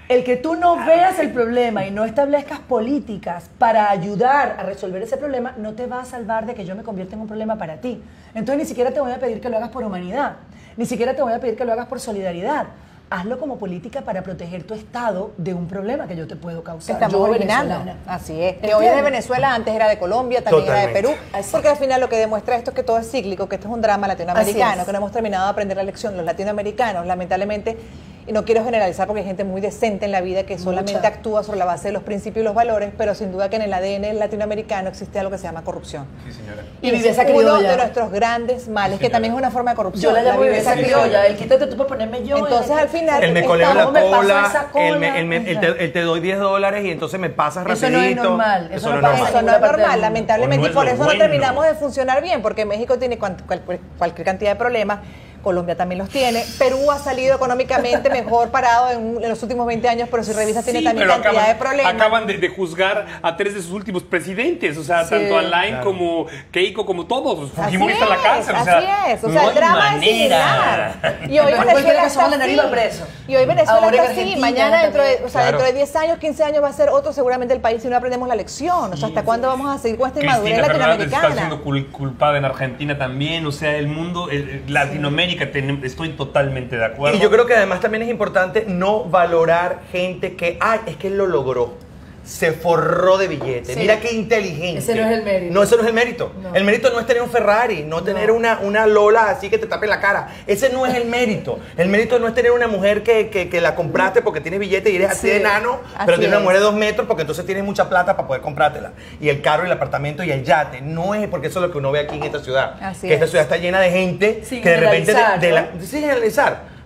el que tú no veas el problema y no establezcas políticas para ayudar a resolver ese problema no te va a salvar de que yo me convierta en un problema para ti. Entonces ni siquiera te voy a pedir que lo hagas por humanidad, ni siquiera te voy a pedir que lo hagas por solidaridad. Hazlo como política para proteger tu estado de un problema que yo te puedo causar. Estamos yo, originando. venezolana. Así es. Que hoy es de Venezuela, antes era de Colombia, también era de. Perú. Porque al final lo que demuestra esto es que todo es cíclico, que esto es un drama Así latinoamericano, es. que no hemos terminado de aprender la lección. Los latinoamericanos, lamentablemente, y no quiero generalizar porque hay gente muy decente en la vida que solamente Mucha. actúa sobre la base de los principios y los valores, pero sin duda que en el ADN latinoamericano existe algo que se llama corrupción. Y Y viveza es uno criolla. de nuestros grandes males, que también es una forma de corrupción. Yo la llamo viveza criolla. El quítate tú para ponerme yo. Entonces, el- al final, El me coleo la cola, el te, doy 10 dólares y entonces me pasas Eso rapidito. no es normal, eso no es pasa. normal. Eso no es normal, lamentablemente, no y es por eso bueno. no terminamos de funcionar bien, porque México tiene cualquier cantidad de problemas, Colombia también los tiene, Perú ha salido económicamente mejor parado en, en los últimos 20 años, pero si revisas tiene Sí, también pero cantidad acaban, de problemas. acaban de, de juzgar a tres de sus últimos presidentes, o sea, Sí, tanto Alain claro. como Keiko, como todos. Así Fujimori está en la es, cárcel, o así sea, es, o sea, no el hay drama es manera. similar. Y hoy Pero Venezuela está así. preso. Y hoy Venezuela Ahora está así, mañana dentro de, también. o sea, Claro. dentro de 10 años, 15 años va a ser otro seguramente el país si no aprendemos la lección. O sea, ¿hasta cuándo vamos a seguir con esta inmadurez Cristina Fernández está latinoamericana? siendo cul- culpada en Argentina también, o sea, el mundo, el- el- Latinoamérica, estoy totalmente de acuerdo. Y yo creo que además también es importante no valorar gente que, ay, es que él lo logró. Se forró de billetes. Sí. Mira qué inteligente. Ese no es el mérito. No, ese no es el mérito. No. El mérito no es tener un Ferrari, no tener una, una Lola así que te tape la cara. Ese no es el mérito. El mérito no es tener una mujer que, que- que la compraste porque tienes billete y eres así Sí. de enano, Así pero tienes una mujer de dos metros porque entonces tienes mucha plata para poder comprártela. Y el carro, y el apartamento y el yate. No es porque eso es lo que uno ve aquí en esta ciudad. Así que esta es. ciudad está llena de gente Sin que de repente de, de la.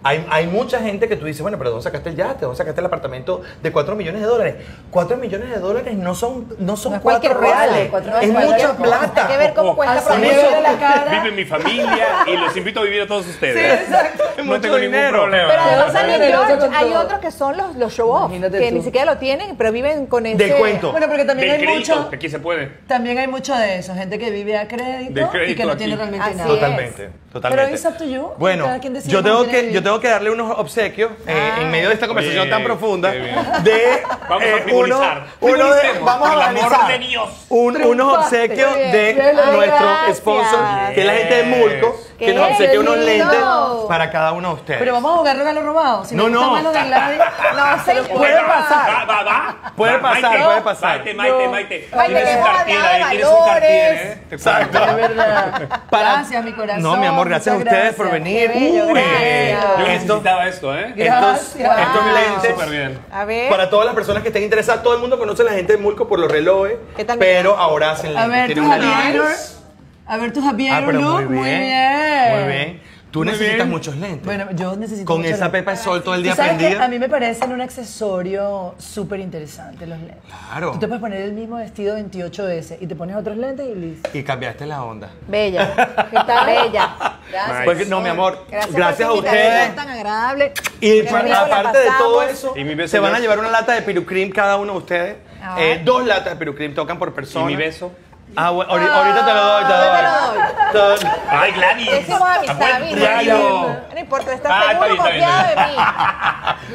Hay, hay mucha gente que tú dices, bueno, pero ¿dónde sacaste el yate? ¿Dónde sacaste el apartamento de 4 millones de dólares? 4 millones de dólares no son, no son No es 4 cualquier cosa, reales. cuatro es reales, mucha plata. Hay que ver cómo cuesta Así promedio. me ve la cara. Vive mi familia y los invito a vivir a todos ustedes. Sí, exacto. No tengo ningún dinero. problema. Pero con hay otros que son los, los show off, Imagínate que tú. ni siquiera lo tienen, pero viven con ese... Del cuento. Bueno, porque también Del hay crédito, mucho, aquí se puede. también hay mucho de eso, gente que vive a crédito, De y que no aquí. tiene realmente Así nada. es. Totalmente, totalmente. Pero it's up to you. Bueno, Cada quien decide yo tengo, que, yo tengo que darle unos obsequios eh, en medio de esta conversación Bien, tan profunda qué bien. de Vamos a eh, frivolizar. uno, uno de, Frivolicemos, vamos a por el amor organizar de Dios. un- unos obsequios bien. de Bien, nuestro gracias. sponsor, que es la gente de Mulco, que Qué nos obsequia unos lindo. lentes para cada uno de ustedes. Pero vamos a jugar regalo robado. Si No, no, no. no. de Gladys, no, se lo Puede pasar. Va, va, va. Puede Va, pasar, Maite, puede pasar. Maite, Maite, No. Maite. Maite, Tienes que un hemos cartier hablado de ahí, tienes un cartier, valores. ¿eh? Te Exacto. verdad. Para- gracias, mi corazón. No, mi amor, gracias a muchas ustedes por gracias. venir. Qué bello, Uy, gracias. Yo esto- necesitaba esto, ¿eh? estos, Gracias. estos lentes. Súper bien. A ver. Para todas las personas que estén interesadas, todo el mundo conoce a la gente de Mulco por los relojes, ¿Qué tal, pero mira? ahora hacen A lentes. ver, Tienen una línea. aviators. A ver, tus Ah, aviators pero look. muy bien. bien. Muy bien. Tú Muy necesitas bien. muchos lentes. Bueno, yo necesito Con esa lente. pepa de sol todo el día Tú sabes que a mí me parecen un accesorio súper interesante los lentes. Claro. Tú te puedes poner el mismo vestido 28 veces y te pones otros lentes y listo. Y cambiaste la onda. Bella. ¿Qué tal? Bella. Gracias. Porque, no, mi amor, Gracias, gracias, por a ustedes. tan agradable. Y aparte de todo eso, Y se van a llevar una lata de pirucrim cada uno de ustedes. Ah. Eh, dos latas de pirucrim tocan por ¿Y persona. mi beso? Ah, bueno, ahori- ahorita te lo doy, te lo Ah, doy. te lo Te- Ay, Gladys. Decimos amistad, Abuelo, ¿viste? No importa, Ah, estás está bien, está bien, confiado de mí.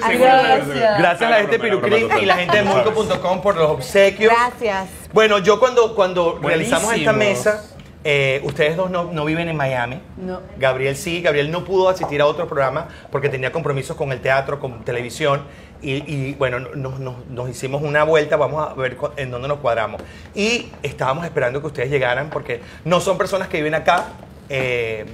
Seguro, Gracias. Gracias a la gente de broma, y la gente de. Mulco.com por los obsequios. Gracias. Bueno, yo cuando, cuando realizamos esta mesa, eh, ustedes dos no, no viven en Miami. No. Gabriel sí, Gabriel no pudo asistir a otro programa porque tenía compromisos con el teatro, con televisión. Y, y, bueno, no- no- nos hicimos una vuelta, vamos a ver en dónde nos cuadramos. Y estábamos esperando que ustedes llegaran porque no son personas que viven acá. eh,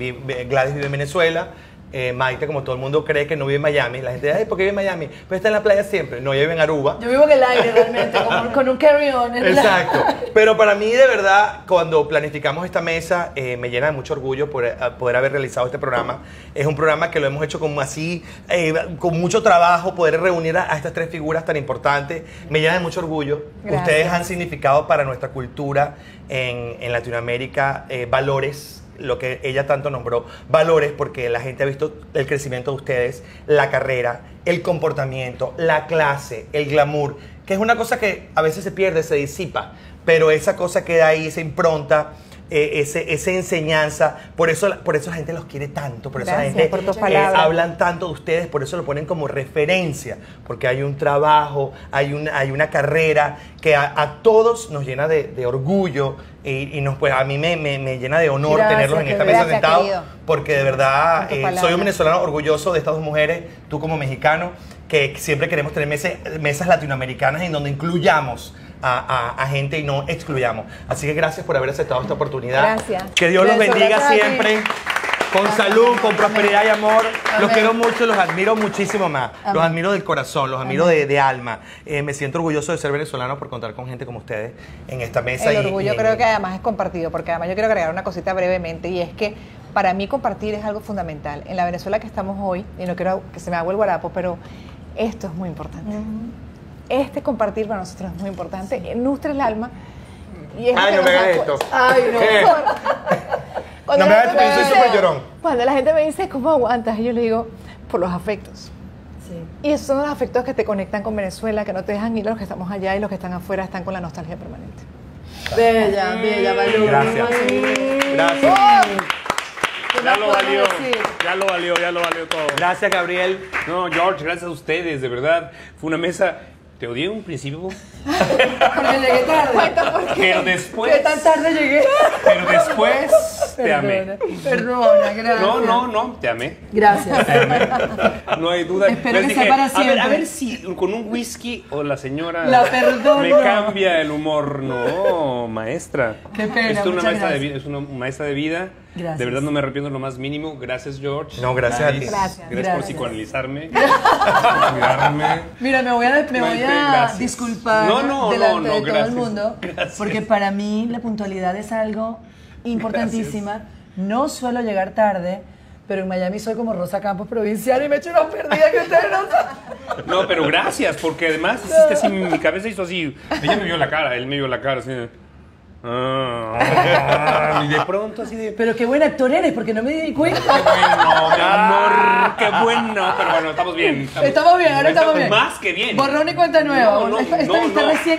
Gladys vive en Venezuela. Eh, Maite, como todo el mundo cree que no vive en Miami. La gente dice, ay, ¿por qué vive en Miami? Pues está en la playa siempre. No, ella vive en Aruba. Yo vivo en el aire realmente, como con un carry-on. la- Exacto. Pero para mí, de verdad, cuando planificamos esta mesa, eh, me llena de mucho orgullo por, eh, poder haber realizado este programa. Es un programa que lo hemos hecho como así, eh, con mucho trabajo, poder reunir a, a estas tres figuras tan importantes. Me llena de mucho orgullo. Gracias. Ustedes han significado para nuestra cultura en, en Latinoamérica eh, valores lo que ella tanto nombró, valores, porque la gente ha visto el crecimiento de ustedes, la carrera, el comportamiento, la clase, el glamour, que es una cosa que a veces se pierde, se disipa, pero esa cosa queda ahí, esa impronta, eh, ese, esa enseñanza, por eso, por eso la gente los quiere tanto, por eso Gracias la gente por tus eh, hablan tanto de ustedes, por eso lo ponen como referencia, porque hay un trabajo, hay una, hay una carrera que a, a todos nos llena de, de orgullo y, y nos, pues, a mí me, me- me llena de honor Gracias, tenerlos en esta mesa sentados, porque de verdad eh, soy un venezolano orgulloso de estas dos mujeres, tú como mexicano, que siempre queremos tener mese- mesas latinoamericanas en donde incluyamos. A, a- a gente y no excluyamos. Así que gracias por haber aceptado esta oportunidad. Gracias. Que Dios los bendiga gracias siempre. Con salud, con prosperidad y amor. Los Amén. quiero mucho, los admiro muchísimo más. Los Amén. admiro del corazón, los admiro de, de alma. Eh, me siento orgulloso de ser venezolano por contar con gente como ustedes en esta mesa. El y- orgullo y- creo que además es compartido, porque además yo quiero agregar una cosita brevemente y es que para mí compartir es algo fundamental. En la Venezuela que estamos hoy, y no quiero que se me haga el guarapo, pero esto es muy importante. Este compartir para nosotros es muy importante, eh, nutre el alma. Y es lo Ay, no me hagas esto. Ay, no. ¿Qué? Cuando No me la hagas gente esto, yo soy súper llorón. Cuando la gente me dice, ¿cómo aguantas? Y yo le digo, por los afectos. Sí. Y esos son los afectos que te conectan con Venezuela, que no te dejan ir los que estamos allá y los que están afuera están con la nostalgia permanente. Bella, bella, Malú. Gracias. Sí. Gracias. ¿Qué Ya lo valió. decir? Ya lo valió, ya lo valió todo. Gracias, Gabriel. No, George, gracias a ustedes, de verdad. Fue una mesa. Te odié en un principio, Porque llegué tarde. Cuenta por qué. pero después. ¿Qué tan tarde llegué? Pero después te amé. Perdona, gracias. No, no, no, te amé. Gracias. No hay duda. Espero Les que sea para A ver, a siempre. ver si con un whisky o la señora La perdono. me cambia el humor. No, maestra. Qué pena, Es una maestra de vida, es una maestra de vida. Gracias. De verdad no me arrepiento lo más mínimo. Gracias, George. No, gracias a ti. Gracias. Gracias. Gracias por Gracias. psicoanalizarme. por cuidarme. Mira, me voy a, me voy a disculpar No, no, delante no, no, de todo el mundo, Gracias. porque para mí la puntualidad es algo importantísima. No suelo llegar tarde, pero en Miami soy como Rosa Campos provincial y me echo una perdida que ustedes no saben. No, pero gracias, porque además hiciste así, mi cabeza hizo así. Ella me vio la cara, él me vio la cara, así. Ah, y de pronto así de. Pero qué buen actor eres, porque no me di cuenta. Qué bueno, mi amor, qué bueno. Pero bueno, estamos bien. Estamos bien, ahora estamos bien. Más que bien. Borrón y cuenta nueva. No, no, Esta- esta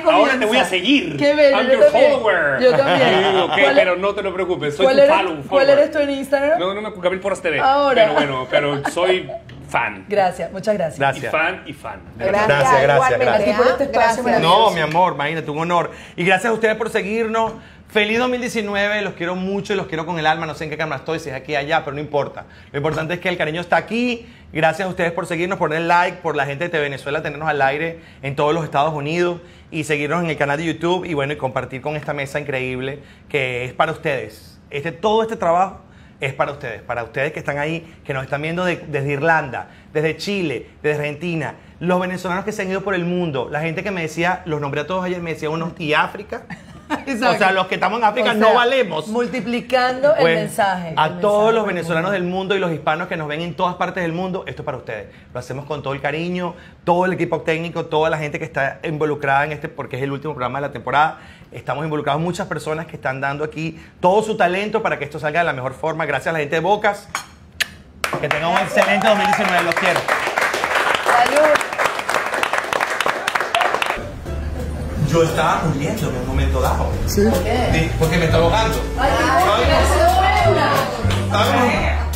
no, Ahora te voy a seguir. Qué bello, I'm yo your también. follower. Yo también. Sí, ok, ¿Cuál- pero no te lo preocupes. Soy ¿Cuál tu eres, follow- ¿Cuál eres tú en Instagram? No, no, no, Gabriel Porras TV. Ahora. Pero bueno, pero soy fan. Gracias, muchas gracias. Y Gracias. fan y fan. de Gracias. Gracias, gracias, por este espacio. No, mi amor, imagínate, un honor. Y gracias a ustedes por seguirnos. Feliz 2019, los quiero mucho y los quiero con el alma. No sé en qué cámara estoy, si es aquí o allá, pero no importa. Lo importante es que el cariño está aquí. Gracias a ustedes por seguirnos, por dar like, por la gente de Venezuela tenernos al aire en todos los Estados Unidos y seguirnos en el canal de YouTube y bueno, y compartir con esta mesa increíble que es para ustedes. Este, todo este trabajo es para ustedes, para ustedes que están ahí, que nos están viendo de- desde Irlanda, desde Chile, desde Argentina, los venezolanos que se han ido por el mundo, la gente que me decía, los nombré a todos ayer, me decía unos, ¿y África? Exacto. O sea, los que estamos en África O sea, no valemos. Multiplicando el mensaje. A el todos mensaje los venezolanos mundo. del mundo y los hispanos que nos ven en todas partes del mundo, esto es para ustedes. Lo hacemos con todo el cariño, todo el equipo técnico, toda la gente que está involucrada en este, porque es el último programa de la temporada. Estamos involucrados muchas personas que están dando aquí todo su talento para que esto salga de la mejor forma. Gracias a la gente de Bocas. Que tengan un excelente 2019. Los quiero. Yo estaba muriendo en un momento dado. ¿Por qué? Sí, porque me estaba ahogando. ¡Ay,